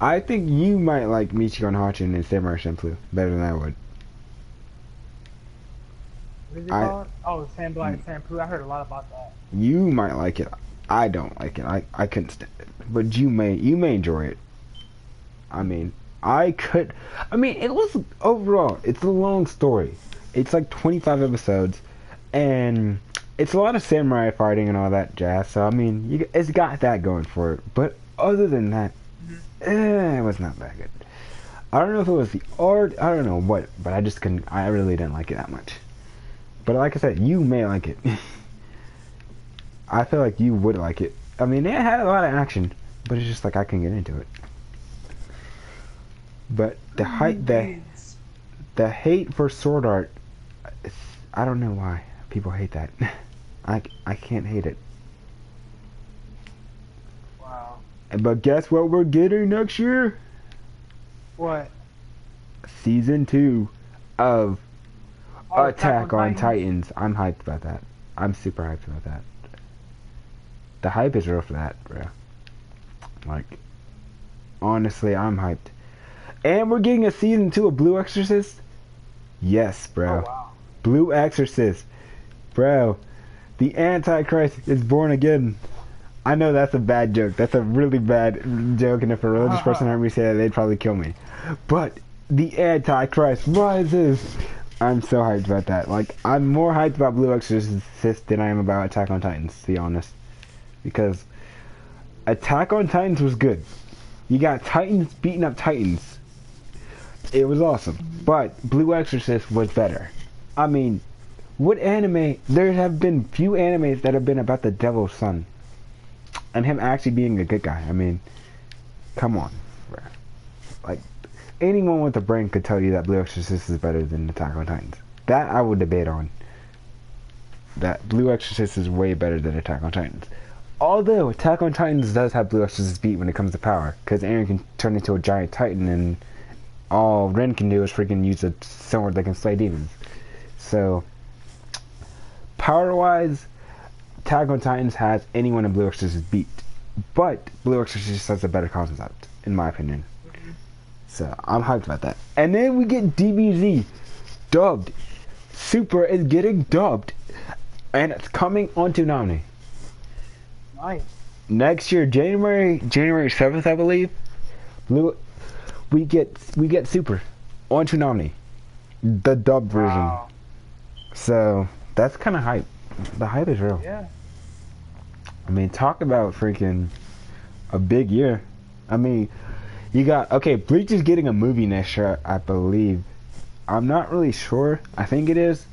I think you might like Michiko and Hatchin and Samurai Champloo better than I would. What is it I- called? Oh, Sam Black, Sam Pooh. I heard a lot about that. You might like it. I don't like it. I, I couldn't stand it. But you may you may enjoy it. I mean, I could. I mean, it was overall. It's a long story. It's like 25 episodes, and it's a lot of samurai fighting and all that jazz. So I mean, you, it's got that going for it. But other than that, eh, it was not that good. I don't know if it was the art. I don't know what, but I just couldn't. I really didn't like it that much. But like I said, you may like it. I feel like you would like it. I mean, it had a lot of action, but it's just like I can get into it. But the oh height, the the hate for sword art, I don't know why people hate that. I I can't hate it. Wow. But guess what we're getting next year? What? Season two of Oh, Attack on Titans. I'm hyped about that. I'm super hyped about that. The hype is real for that, bro. Like, honestly, I'm hyped. And we're getting a season two of Blue Exorcist. Yes, bro. Oh, wow. Blue Exorcist, bro. The Antichrist is born again. I know that's a bad joke. That's a really bad joke, and if a religious uh-huh. person heard me say that, they'd probably kill me. But the Antichrist rises. I'm so hyped about that. Like, I'm more hyped about Blue Exorcist than I am about Attack on Titans, to be honest. Because Attack on Titans was good. You got Titans beating up Titans. It was awesome. But Blue Exorcist was better. I mean, what anime? There have been few animes that have been about the devil's son. And him actually being a good guy. I mean, come on. Like, anyone with a brain could tell you that Blue Exorcist is better than Attack on Titans. That I would debate on. That Blue Exorcist is way better than Attack on Titans. Although Attack on Titans does have Blue Exorcist beat when it comes to power, because Eren can turn into a giant titan, and all Rin can do is freaking use a sword that can slay demons. So, power-wise, Attack on Titans has anyone in Blue Exorcist beat, but Blue Exorcist has a better concept, in my opinion. So I'm hyped about that. And then we get DBZ dubbed. Super is getting dubbed, and it's coming onto Nami Nice. next year, January January seventh, I believe. Blue, we get we get Super on Toonami, the dub version. Wow. So that's kind of hype. The hype is real. Yeah. I mean, talk about freaking a big year. I mean, You got okay. Bleach is getting a movie next year, I believe. I'm not really sure. I think it is.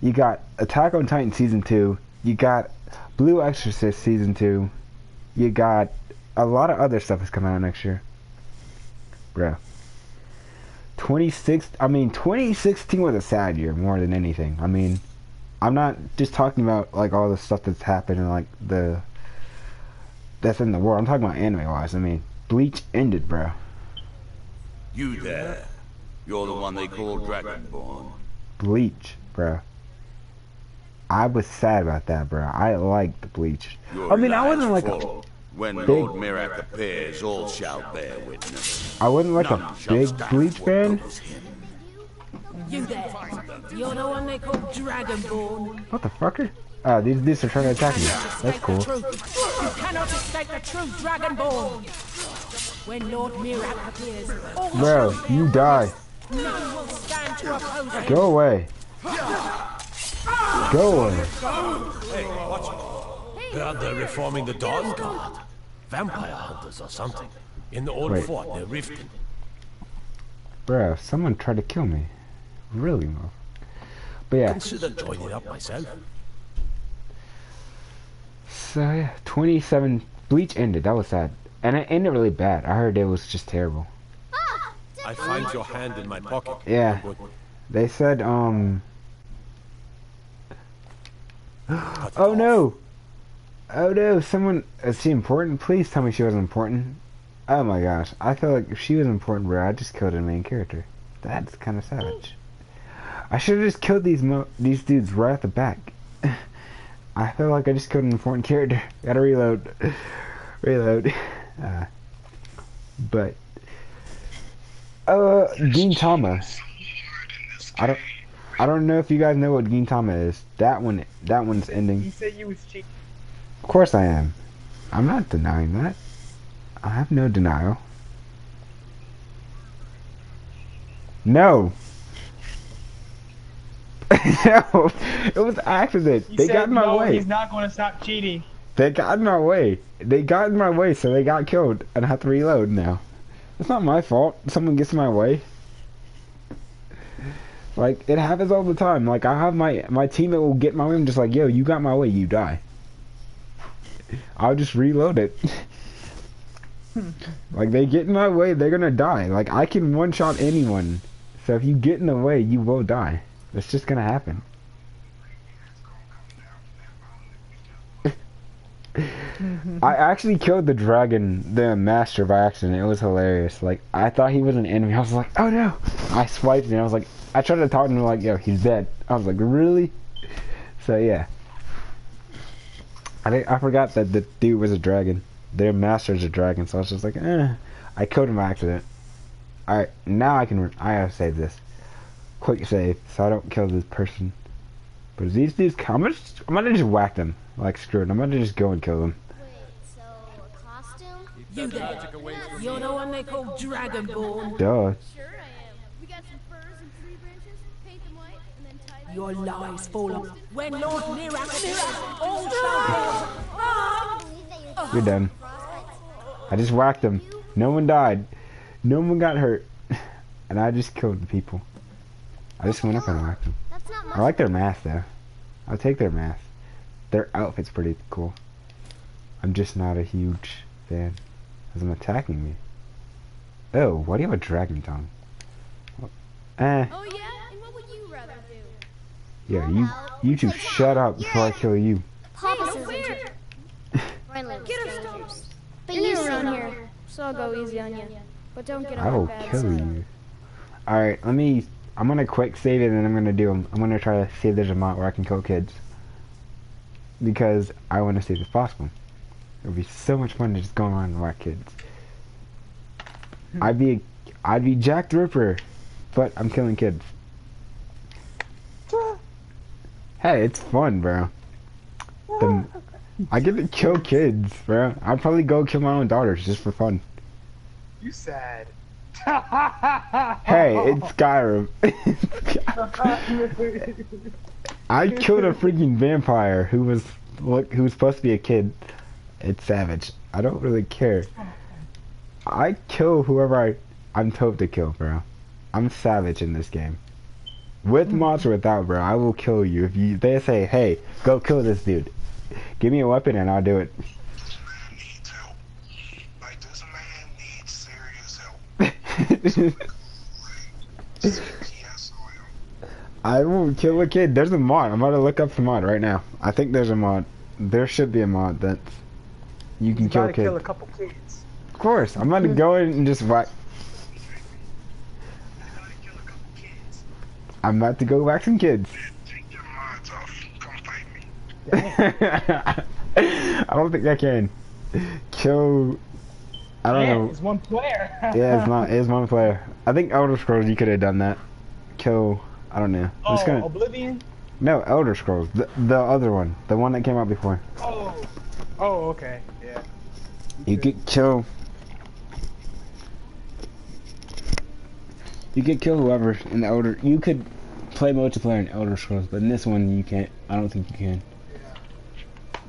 You got Attack on Titan season two. You got Blue Exorcist season two. You got a lot of other stuff is coming out next year, bro. 26. I mean, 2016 was a sad year more than anything. I mean, I'm not just talking about like all the stuff that's happened and like the that's in the world. I'm talking about anime wise. I mean, Bleach ended, bro. You there. You're the one they call Dragonborn. Bleach, bro. I was sad about that, bro. I liked the Bleach. Your I mean, I lies wasn't like a. When big- Lord Miraak appears, all shall bear witness. I wasn't like a None shall big Bleach fan. You there. You're the one they call Dragonborn. What the fucker? Oh, these dudes are trying to attack me. That's cool. You cannot escape the true Dragonborn. When Lord Miraak appears, Bro, you die. witness. None will stand to oppose him. Go away. Go away. Heard they're reforming the Dawnguard. Vampire hunters or something. In the old Wait. fort near Riften. Bro, someone tried to kill me. Really, mo. But yeah, Consider joining up myself. So yeah, 27 Bleach ended. That was sad, and it ended really bad. I heard it was just terrible. I find your hand in my pocket. Yeah. They said, um, oh no, oh no, someone is she important? Please tell me she wasn't important. Oh my gosh, I feel like if she was important, bro, I just killed a main character. That's kind of savage. I should have just killed these mo these dudes right at the back. I feel like I just killed an important character. Gotta reload, reload. Uh, but uh, Gintama. I don't. I don't know if you guys know what Gintama is. That one. That one's ending. You said you was cheating. Of course I am. I'm not denying that. I have no denial. No. No. It was an accident. He they said got in my no, way. he's not going to stop cheating. They got in my way. They got in my way, so they got killed, and I have to reload now. It's not my fault. Someone gets in my way. Like it happens all the time. Like I have my my teammate will get in my way. I'm just like, yo, you got my way, you die. I'll just reload it. like they get in my way, they're gonna die. Like I can one shot anyone. So if you get in the way, you will die. It's just gonna happen. I actually killed the dragon, the master, by accident. It was hilarious. Like I thought he was an enemy. I was like, oh no! I swiped and I was like, I tried to talk to him like, yo, he's dead. I was like, really? So yeah. I I forgot that the dude was a dragon. Their master's a dragon, so I was just like, eh. I killed him by accident. All right, now I can. I gotta save this. Quick save, so I don't kill this person. But if these dudes come, I'm gonna just, I'm gonna just whack them. Like screw it, I'm gonna just go and kill them. Wait, so costume? You there. You're the one they call Dragonborn. Duh. I am. We got some furs and tree branches, paint them white, and then tie them. Your lies fall off. When Lord Miraak appears, all shall bear. You're done. I just whacked them. No one died. No one got hurt. And I just killed the people. I just went up and whacked them. That's not much. I like their mask though. I'll take their mask. Their outfit's pretty cool. I'm just not a huge fan. As I'm attacking me. Oh, why do you have a dragon tongue? Eh, Oh yeah? And what would you rather do? yeah, you you two shut up before I kill you. Papa says it's friendly with strangers. But you're around here, so I'll go easy on you. But don't get on my will bad kill you. Alright, let me. I'm gonna quick save it and then I'm gonna do them. I'm gonna try to see if there's a mod where I can kill kids. Because I want to see if it's possible. It would be so much fun to just go around and whack kids. Hmm. I'd be. I'd be Jack the Ripper, but I'm killing kids. Hey, it's fun, bro. The, I get to kill kids, bro. I'd probably go kill my own daughters just for fun. You sad. Hey, it's Skyrim. I killed a freaking vampire who was look who was supposed to be a kid. It's savage. I don't really care. I kill whoever I I'm told to kill, bro. I'm savage in this game. With mods or without, bro, I will kill you if you. They say, "Hey, go kill this dude." Give me a weapon and I'll do it. I will kill a kid. There's a mod. I'm about to look up the mod right now. I think there's a mod. There should be a mod that you can kill gotta kids. kill a couple kids. Of course, I'm about to go in and just whack. I'm about to go whack some kids. I don't think I can kill. I don't Man, know. It's one player. Yeah, it's not. It's one player. I think Elder Scrolls. You could have done that. Kill. I don't know. Oh, gonna. Oblivion? No, Elder Scrolls. The, the other one. The one that came out before. Oh. Oh, okay. Yeah. You could kill. You could kill whoever in the Elder. You could play multiplayer in Elder Scrolls, but in this one you can't. I don't think you can.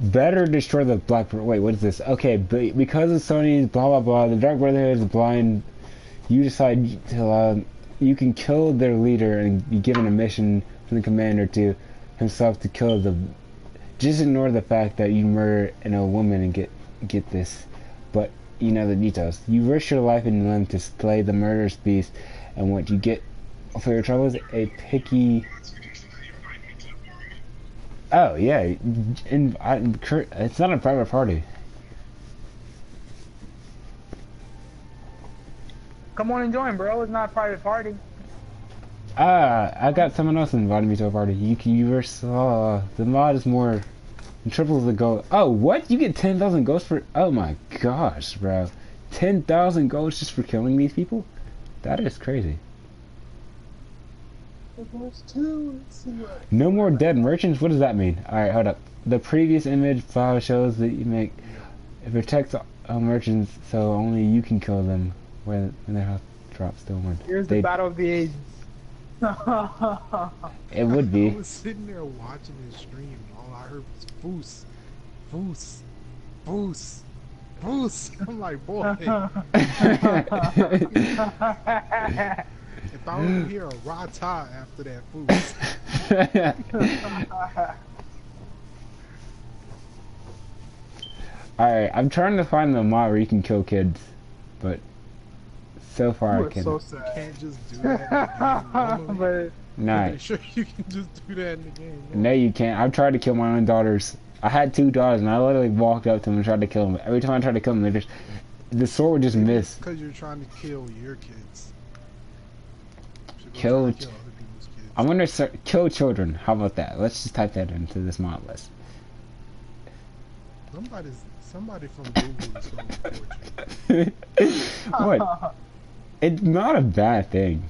Better destroy the Black. Wait, what is this? Okay, because of Sony's blah blah blah, the Dark Brotherhood is blind. You decide to allow. You can kill their leader and be given a mission from the commander to himself to kill the. Just ignore the fact that you murder an old woman and get get this, but you know the details. You risk your life and limb to slay the murderous beast, and what you get for your trouble is a picky. Oh yeah, and I, it's not a private party. Come on and join, bro. It's not a private party. Ah, I got someone else invited me to a party. You can you. Uh, the mod is more triples the gold. Oh, what? You get ten thousand ghosts for? Oh my gosh, bro, ten thousand ghosts just for killing these people? That is crazy. No more dead merchants? What does that mean? Alright, hold up. The previous image file shows that you make... It protects all merchants, so only you can kill them when, when their health drops to one. Here's They- the battle of the ages. It would be. I was sitting there watching his stream, and all I heard was Foos, Foos, Foos, Foos. I'm like, boy, if I don't hear a rata after that food. Alright, I'm trying to find the mod where you can kill kids, but so far You I can't. so sad. Can't just do that in the Nah. Sure you can just do that in the game. No, you can't. I've tried to kill my own daughters. I had two daughters, and I literally walked up to them and tried to kill them. Every time I tried to kill them, they just the sword would just miss. Because you're trying to kill your kids. Kill. kill other people's kids. I'm gonna start, kill children. How about that? Let's just type that into this mod list. Somebody's somebody from Google is what? It's not a bad thing.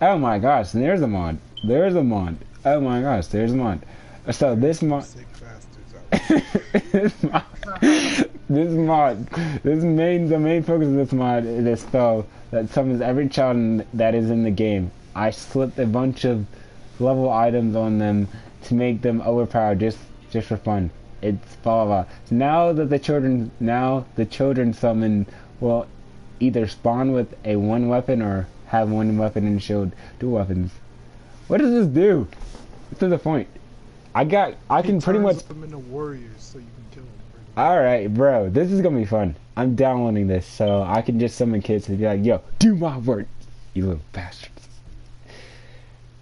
Oh my gosh, there's a mod. There's a mod. Oh my gosh, there's a mod. So this mod. this mod. This mod. This main. The main focus of this mod is a spell that summons every child that is in the game. I slipped a bunch of level items on them to make them overpowered just just for fun. It's blah blah blah. So now that the children now the children summon will either spawn with a one weapon or have one weapon and shield two weapons. What does this do? What's to the point? I got I can pretty much them into warriors so you can kill them. Alright, bro, this is gonna be fun. I'm downloading this so I can just summon kids and be like, yo, do my work, you little bastards.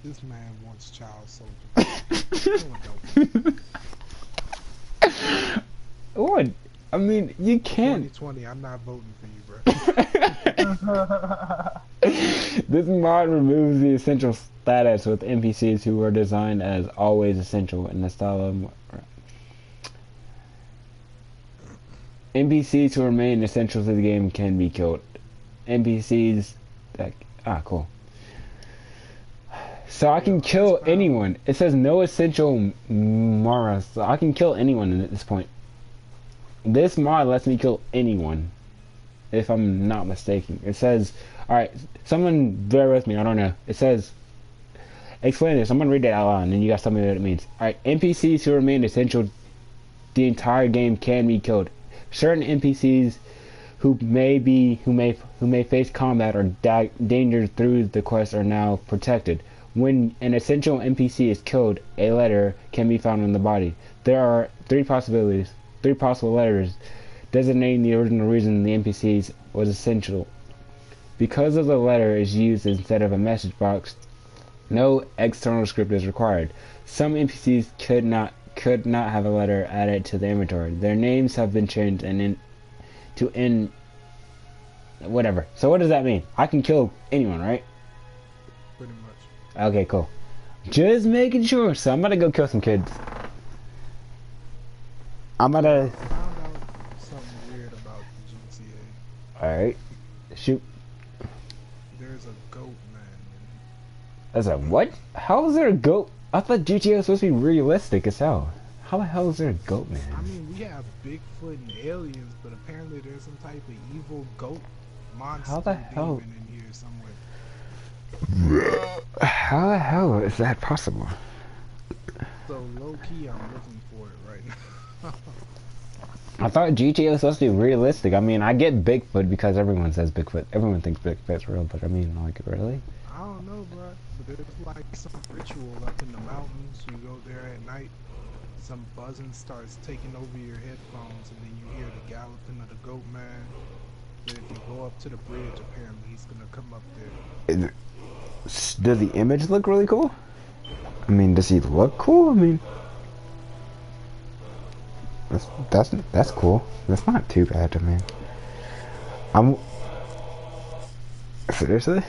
This man wants child soldiers. What? I mean, you can't. 2020, I'm not voting for you, bro. This mod removes the essential status with NPCs who are designed as always essential in the style of. NPCs who remain essential to the game can be killed. NPCs that ah cool. So I can kill anyone. It says no essential Mara, so I can kill anyone at this point. This mod lets me kill anyone, if I'm not mistaken. It says, alright, someone bear with me, I don't know. It says, explain this, I'm gonna read that out loud and then you guys tell me what it means. Alright, NPCs who remain essential the entire game can be killed. Certain NPCs who may be who may who may face combat or da- danger through the quest are now protected. When an essential NPC is killed, a letter can be found in the body. There are three possibilities, three possible letters designating the original reason the NPC was essential. Because of the letter is used instead of a message box, no external script is required. Some NPCs could not could not have a letter added to the inventory. Their names have been changed and in to in whatever. So what does that mean? I can kill anyone, right? Pretty much. Okay, cool. Just making sure. So I'm gonna go kill some kids. I'm gonna. Found out something weird about GTA. All right. Shoot. There's a goat man. That's a what? How is there a goat? I thought GTA was supposed to be realistic as hell. How the hell is there a goat man? I mean, we have Bigfoot and aliens, but apparently there's some type of evil goat monster How the hell- in here somewhere. How the hell is that possible? So low key, I'm looking for it right now. I thought GTA was supposed to be realistic. I mean, I get Bigfoot because everyone says Bigfoot. Everyone thinks Bigfoot's real, but I mean, like, really? I don't know, bro, but there's like some ritual up in the mountains. You go there at night, some buzzing starts taking over your headphones, and then you hear the galloping of the goat man. Then if you go up to the bridge, apparently he's gonna come up there. Does the image look really cool? I mean, does he look cool? I mean, that's that's that's cool. That's not too bad. I mean, I'm seriously,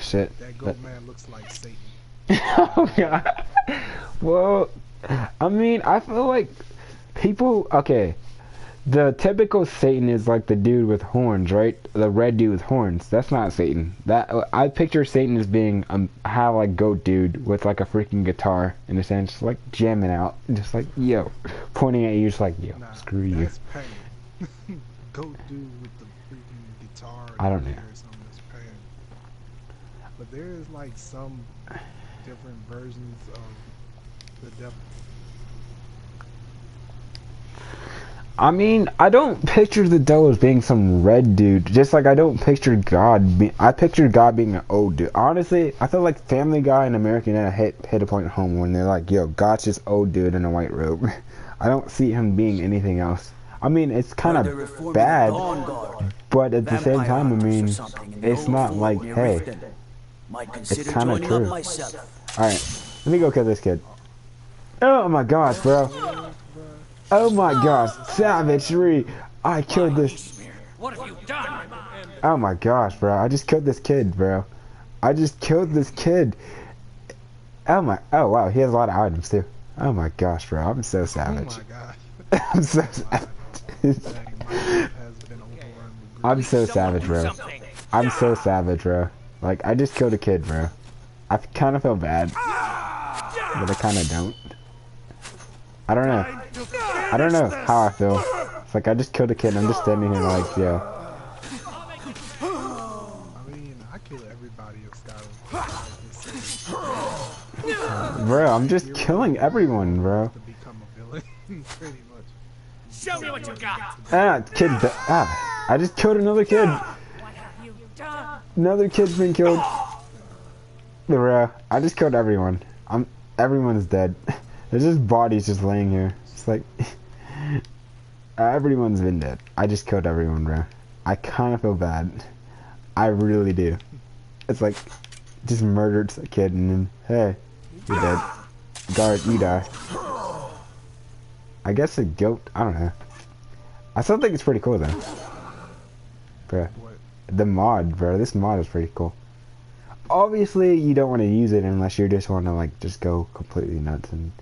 shit. That that- goat man looks like Satan. oh god. Well, I mean, I feel like people. Okay, the typical Satan is like the dude with horns, right? The red dude with horns. That's not Satan. That I picture Satan as being um have like goat dude with like a freaking guitar in a sense, like jamming out, just like yo, pointing at you, just like yo, Nah, screw you. goat dude with the freaking guitar. I don't know. Or something is pain. But there is like some different versions of the devil. I mean, I don't picture the devil as being some red dude. Just like I don't picture God. Be- I picture God being an old dude. Honestly, I feel like Family Guy and American Dad hit hit a point at home when they're like, "Yo, God's just old dude in a white robe." I don't see him being anything else. I mean, it's kind of bad, the Dawnguard. but at the same time, I mean, it's not like, hey, Riften. Might it's consider kind of joining true. up myself. All right, let me go kill this kid. Oh my gosh, bro! Oh my gosh, savagery! I killed this. What have you done? Oh my gosh, bro! I just killed this kid, bro. I just killed this kid. Oh my! Oh wow, he has a lot of items too. Oh my gosh, bro! I'm so savage. Oh my god. I'm so savage. Dang, my life has been overrun with I'm so savage, bro. I'm so savage, bro. Like I just killed a kid, bro. I kind of feel bad, but I kind of don't. I don't know. I don't know how I feel. It's like I just killed a kid. and I'm just standing here like, yo. I mean, I kill everybody in. Bro, I'm just killing everyone, bro. To become a villain, pretty much. Show me what you got. Ah, kid. Ah, I just killed another kid. Another kid's been killed. Bro, I just killed everyone. I'm. Everyone's dead. There's just bodies just laying here. It's like everyone's been dead. I just killed everyone, bro. I kind of feel bad. I really do. It's like just murdered a kid and then hey, you're dead. Guard, you die. I guess a goat. I don't know. I still think it's pretty cool though. Bro, the mod, bro. This mod is pretty cool. Obviously, you don't want to use it unless you just want to like just go completely nuts, and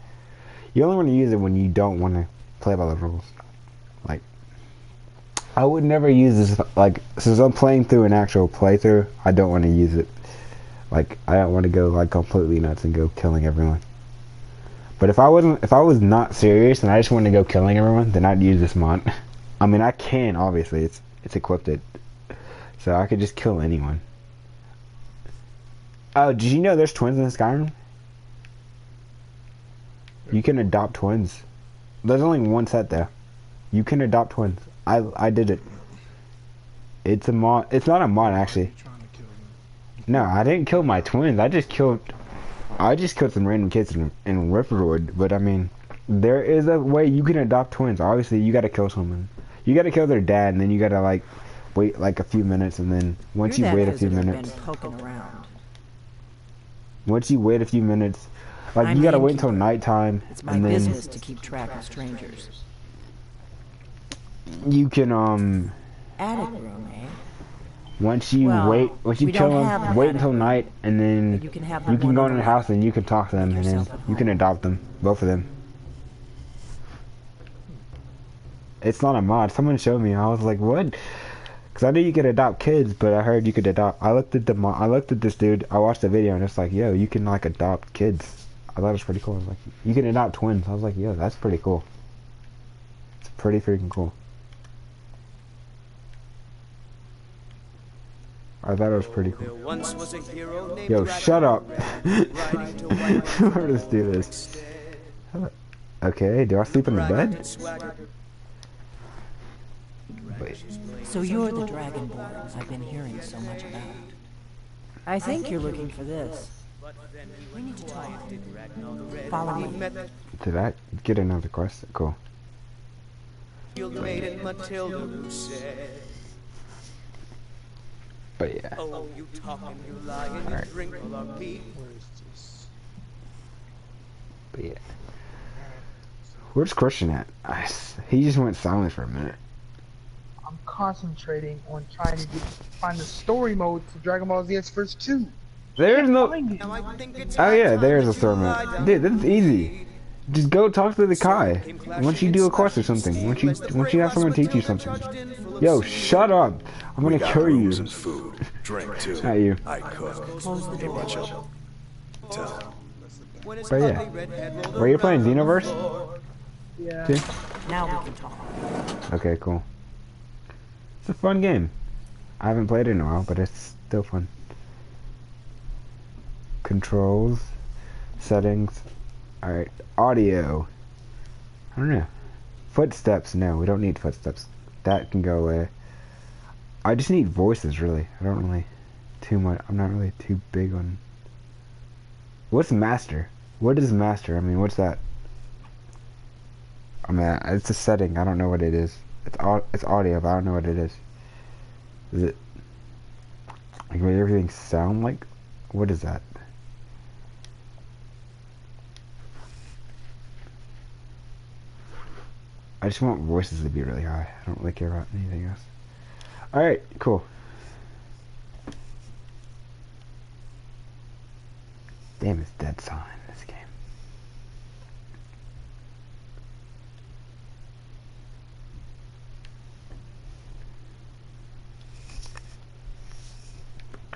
you only want to use it when you don't want to play by the rules. Like, I would never use this. Like, since I'm playing through an actual playthrough, I don't want to use it. Like, I don't want to go like completely nuts and go killing everyone. But if I wasn't, if I was not serious and I just wanted to go killing everyone, then I'd use this mod. I mean, I can obviously. It's it's equipped it, so I could just kill anyone. Oh, did you know there's twins in Skyrim? You can adopt twins. There's only one set there. You can adopt twins. I I did it. It's a mod. It's not a mod actually. No, I didn't kill my twins. I just killed. I just killed some random kids in, in Riverwood. But I mean, there is a way you can adopt twins. Obviously, you got to kill someone. You got to kill their dad, and then you got to like wait like a few minutes, and then once You're you wait a few minutes, Been poking around. once you wait a few minutes, like I'm you got to wait until nighttime, It's my and then business to keep track of strangers. you can um Attic room, eh? Once you Well, wait, once you kill them, wait until night, and then But you can have you can go in the the house and you can talk to them, and then you can adopt them, both of them. It's not a mod. Someone showed me. I was like, what? Because I knew you could adopt kids, but I heard you could adopt. I looked at the mo- I looked at this dude. I watched the video, and it's like, yo, you can like adopt kids. I thought it was pretty cool. I was like, you can adopt twins. I was like, yo, that's pretty cool. It's pretty freaking cool. I thought it was pretty cool. Was a hero named Yo, shut up. Let us do this. Okay, do I sleep in the bed? So you're the Dragonborn I've been hearing so much about. I think you're looking for this. We need to talk. Follow me. Did I get another quest? Cool. Shield maiden Matilda who said, But yeah. Oh, you talk and you lie and you Alright. drink all our pee. But yeah. Where's Christian at? I s he just went silent for a minute. I'm concentrating on trying to get, find the story mode for Dragon Ball Z First 2. There's no. Now I think it's Oh yeah, there's a that story mode. down Dude, this is easy. Just go talk to the Kai. Once you do a quest or something. Once you once you have someone teach you something. Yo, shut up! I'm gonna got kill you. rooms food, drink too. Not you. I cook. Close the Pretty door. tell. But yeah. Were you playing Xenoverse? Yeah. See? Now we can talk. Okay, cool. It's a fun game. I haven't played it in a while, but it's still fun. Controls, settings. Alright, audio. I don't know. Footsteps, no, we don't need footsteps. That can go away. I just need voices, really. I don't really too much. I'm not really too big on. What's master? What is master? I mean, what's that? I mean, it's a setting. I don't know what it is. It's au- it's audio, but I don't know what it is. Is it like what everything sound like? What is that? I just want voices to be really high. I don't really care about anything else. All right, cool. Damn, it's dead silent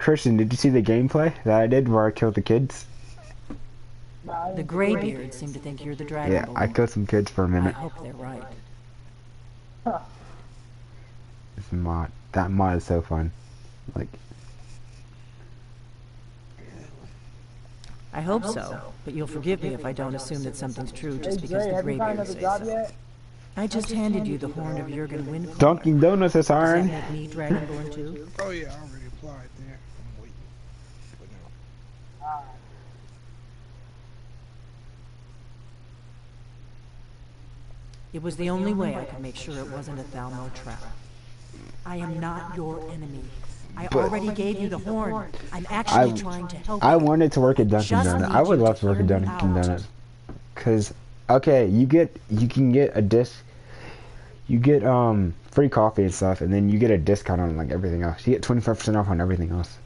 in this game. Christian, did you see the gameplay that I did where I killed the kids? The Greybeards seem to think you're the Dragonborn. Yeah, I killed some kids for a minute. I hope they're right. This mod, that mod is so fun. Like, I hope so, but you'll forgive me if I don't assume that something's true just because the have you found Greybeards say so. I just handed you the horn of Jurgen Windcaller. Dunkin' Donuts is Does that make me Dragonborn too? Oh yeah, I already applied there. I'm waiting. But no. It was the only way I could make sure it wasn't a Thalmor trap. I am not your enemy. I But- already gave you the horn. I'm actually I, trying to help I wanted to work at Dunkin' Donuts. I would love to work at Dunkin'. Donuts. Cause, okay, you get you can get a disc, you get um free coffee and stuff, and then you get a discount on like everything else. You get twenty five percent off on everything else.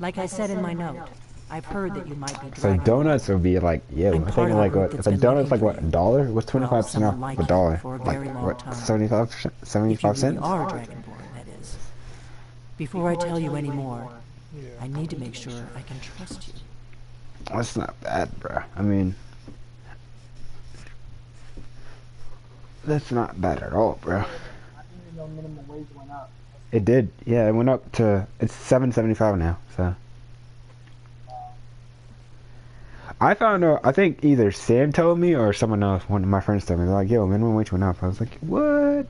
Like I said in my note, I've heard that you might be So donuts would be like, yeah, I'm I think like what? If a donut's like what a dollar? What's twenty five percent off? like a dollar? for a Like long what? time. Seventy five percent? Seventy If you five cents? are Dragonborn, that is. Before I tell you any more, I need to make sure I can trust you. That's not bad, bro. I mean, that's not bad at all, bro. I didn't even know minimum wage went up. It did. Yeah, it went up to it's seven seventy five now. So I found out. I think either Sam told me or someone else. One of my friends told me. They're like, "Yo, minimum wage went up." I was like, "What?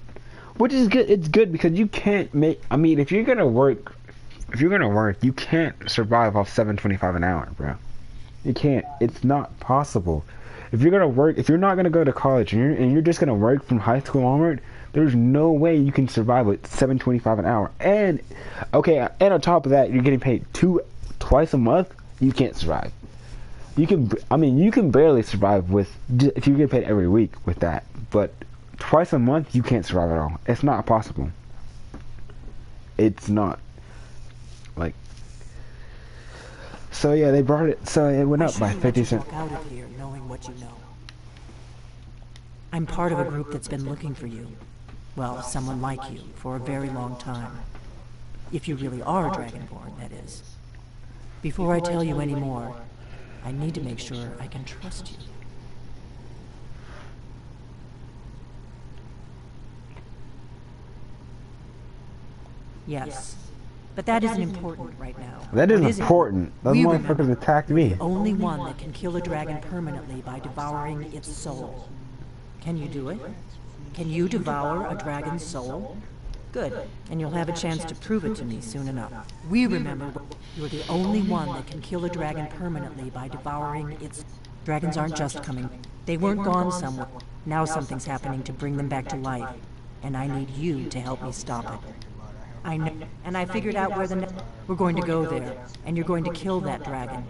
Which is good. It's good because you can't make. I mean, if you're gonna work, if you're gonna work, you can't survive off seven twenty five an hour, bro. You can't. It's not possible. If you're gonna work, if you're not gonna go to college and you're and you're just gonna work from high school onward, there's no way you can survive with seven twenty five an hour. And okay, and on top of that, you're getting paid two twice a month. You can't survive. You can. I mean, you can barely survive with if you get paid every week with that, but twice a month you can't survive at all. It's not possible. It's not. Like. So yeah, they brought it. So it went up by fifty cents. Out of here knowing what you know. I'm part of a group that's been looking for you. Well, someone like you for a very long time. If you really are a Dragonborn, that is. Before I tell you any more, I need to make sure I can trust you. Yes. But that isn't important right now. That is What is important. Those We motherfuckers attacked me. the only one that can kill a dragon permanently by devouring its soul. Can you do it? Can you devour a dragon's soul? Good, and you'll have a chance to prove it to me soon enough. We remember you're the only one that can kill a dragon permanently by devouring its... Dragons aren't just coming. They weren't gone somewhere. Now something's happening to bring them back to life. And I need you to help me stop it. I know, and I figured out where the... Ne- We're going to go there, and you're going to kill that dragon.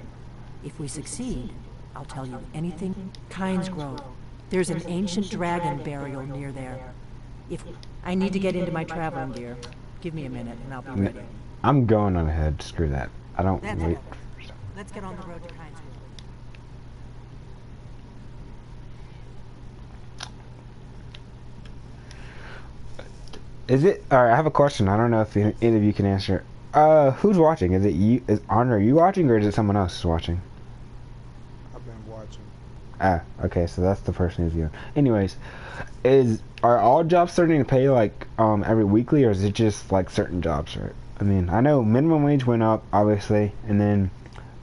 If we succeed, I'll tell you anything. Kynesgrove. There's an ancient dragon burial near there. If I need to get into my traveling gear, give me a minute and I'll be ready. I'm going on ahead. Screw that. I don't That's wait. it. Let's get on the road to Kynes Is it? All right. I have a question. I don't know if any any of you can answer. Uh, who's watching? Is it you? Is Honor? Are you watching, or is it someone else watching? Ah, okay. So that's the person who's you. Anyways, is are all jobs starting to pay like um every weekly, or is it just like certain jobs? I mean, I know minimum wage went up, obviously, and then,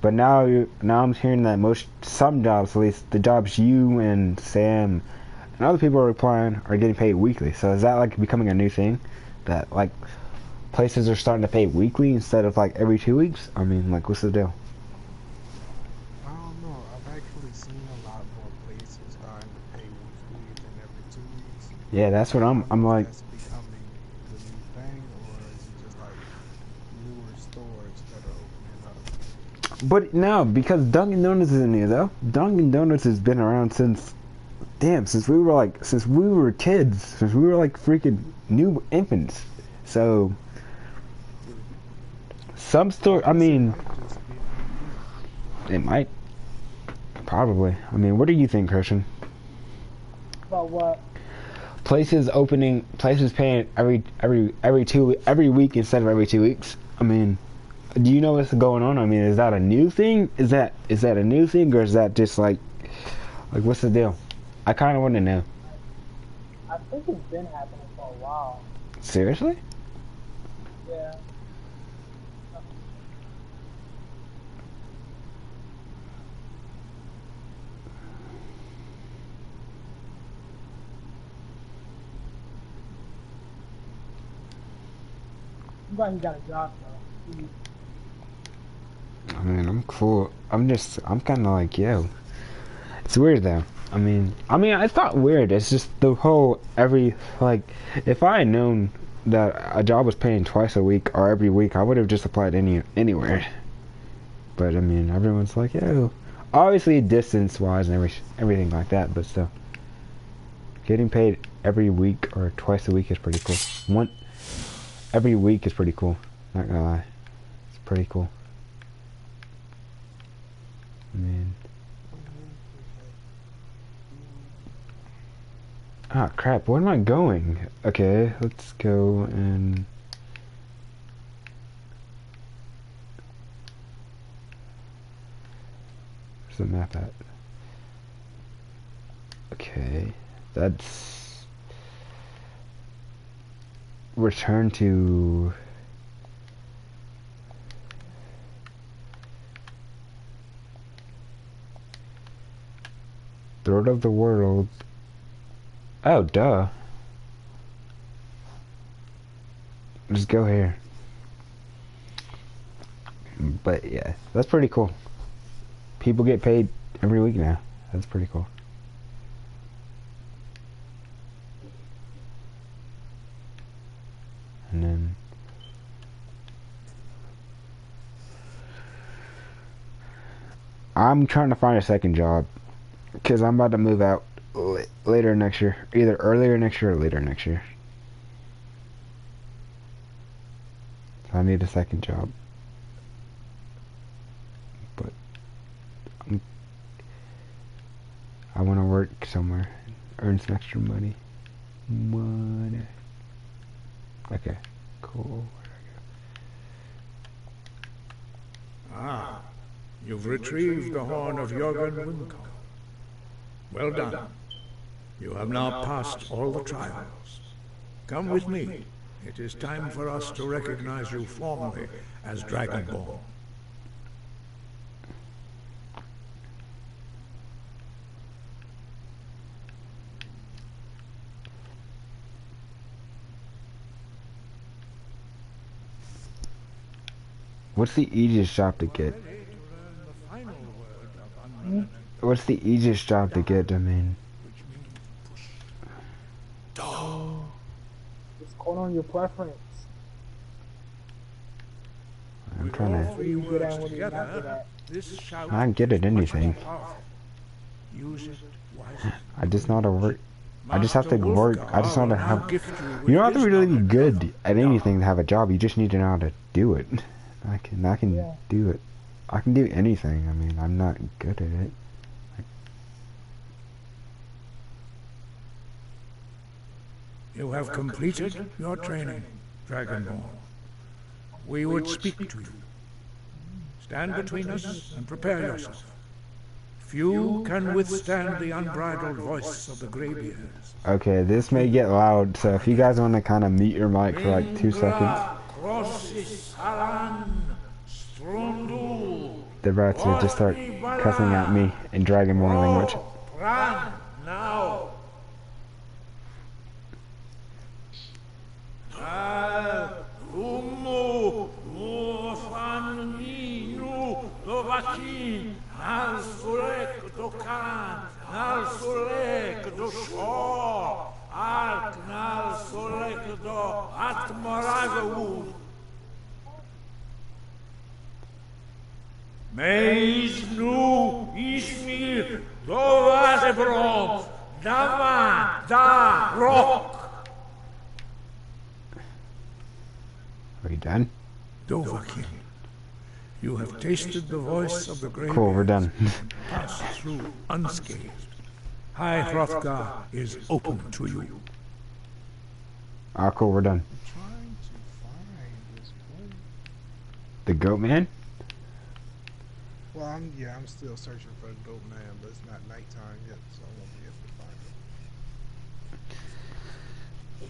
but now you now I'm hearing that most some jobs, at least the jobs you and Sam and other people are applying, are getting paid weekly. So is that like becoming a new thing? That like places are starting to pay weekly instead of like every two weeks? I mean, like what's the deal? I don't know. I've actually seen a lot more places starting to pay weekly than every two weeks. Yeah, that's what I'm. I'm like. That's becoming the new thing, or is it just like newer stores that are opening up? But no, because Dunkin' Donuts isn't here though. Dunkin' Donuts has been around since, damn, since we were like, since we were kids, since we were like freaking new infants. So, some store, I mean, it might, probably. I mean, what do you think, Christian? About what? Places opening, places paying every every every two every week instead of every two weeks. I mean, do you know what's going on? I mean, is that a new thing? Is that is that a new thing, or is that just like, like what's the deal? I kind of want to know. I think it's been happening for a while. Seriously? A job though. I mean, I'm cool. I'm just, I'm kind of like, yo. It's weird though. I mean, I mean, it's not weird. It's just the whole every like, if I had known that a job was paying twice a week or every week, I would have just applied any anywhere. But I mean, everyone's like, yo. Obviously, distance wise and every everything like that, but still, getting paid every week or twice a week is pretty cool. One every week is pretty cool. Not gonna lie, it's pretty cool. Ah crap, where am I going? Okay, let's go and. Where's the map at? Okay, that's. Return to. Third of the world. Oh, duh. Just go here. But yeah, that's pretty cool. People get paid every week now. That's pretty cool. And then I'm trying to find a second job because I'm about to move out later next year, either earlier next year or later next year. So I need a second job. But I'm, I want to work somewhere, earn some extra money. Money. Okay, cool. Ah, you've retrieved the horn of Jurgen Windcaller. Well done. You have now passed all the trials. Come with me. It is time for us to recognize you formally as Dragonborn. What's the easiest job to get? What's the easiest job to get? I mean, What's going on your preference? I'm trying to. What are you good at? What are you not good at? This shout I can get at anything. Use it wisely. I just know how to work. I just have to work. I just know how to have. You don't have to really be good at anything to have a job. You just need to know how to do it. I can. I can Yeah. do it. I can do anything. I mean, I'm not good at it. You have completed your training, Dragonborn. We would speak to you. Stand between us and prepare yourself. Few can withstand the unbridled voice of the Greybeards. Okay, this may get loud, so if you guys want to kind of mute your mic for like two seconds, Crossis Alan Strundul. they're about to just start cussing at me in Dragonborn language. Atmoravu Meis nu ismir dovazebrom dama da rock Are you done? Dovahkiin, you have tasted the voice of the great Cool, we're done. passed through unscathed. High Hrothgar is open to you. Ah, cool, we're done. The goat man? Well, I'm yeah, I'm still searching for the goat man, but it's not nighttime yet, so I won't be able to find it.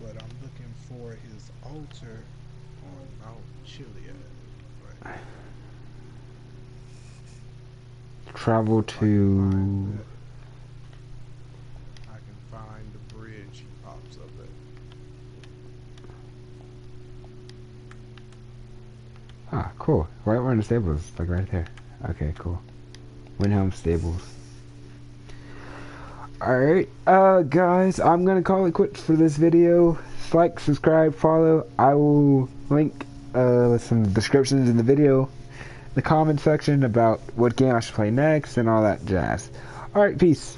But I'm looking for his altar on Mount Chiliad. Right. Travel to. I can find the bridge he pops up at. Ah, cool. Right where in the stables, like right there. Okay, cool. Windhelm Stables. Alright, uh, guys, I'm gonna call it quits for this video. Like, subscribe, follow. I will link, uh, some descriptions in the video, the comment section about what game I should play next and all that jazz. Alright, peace.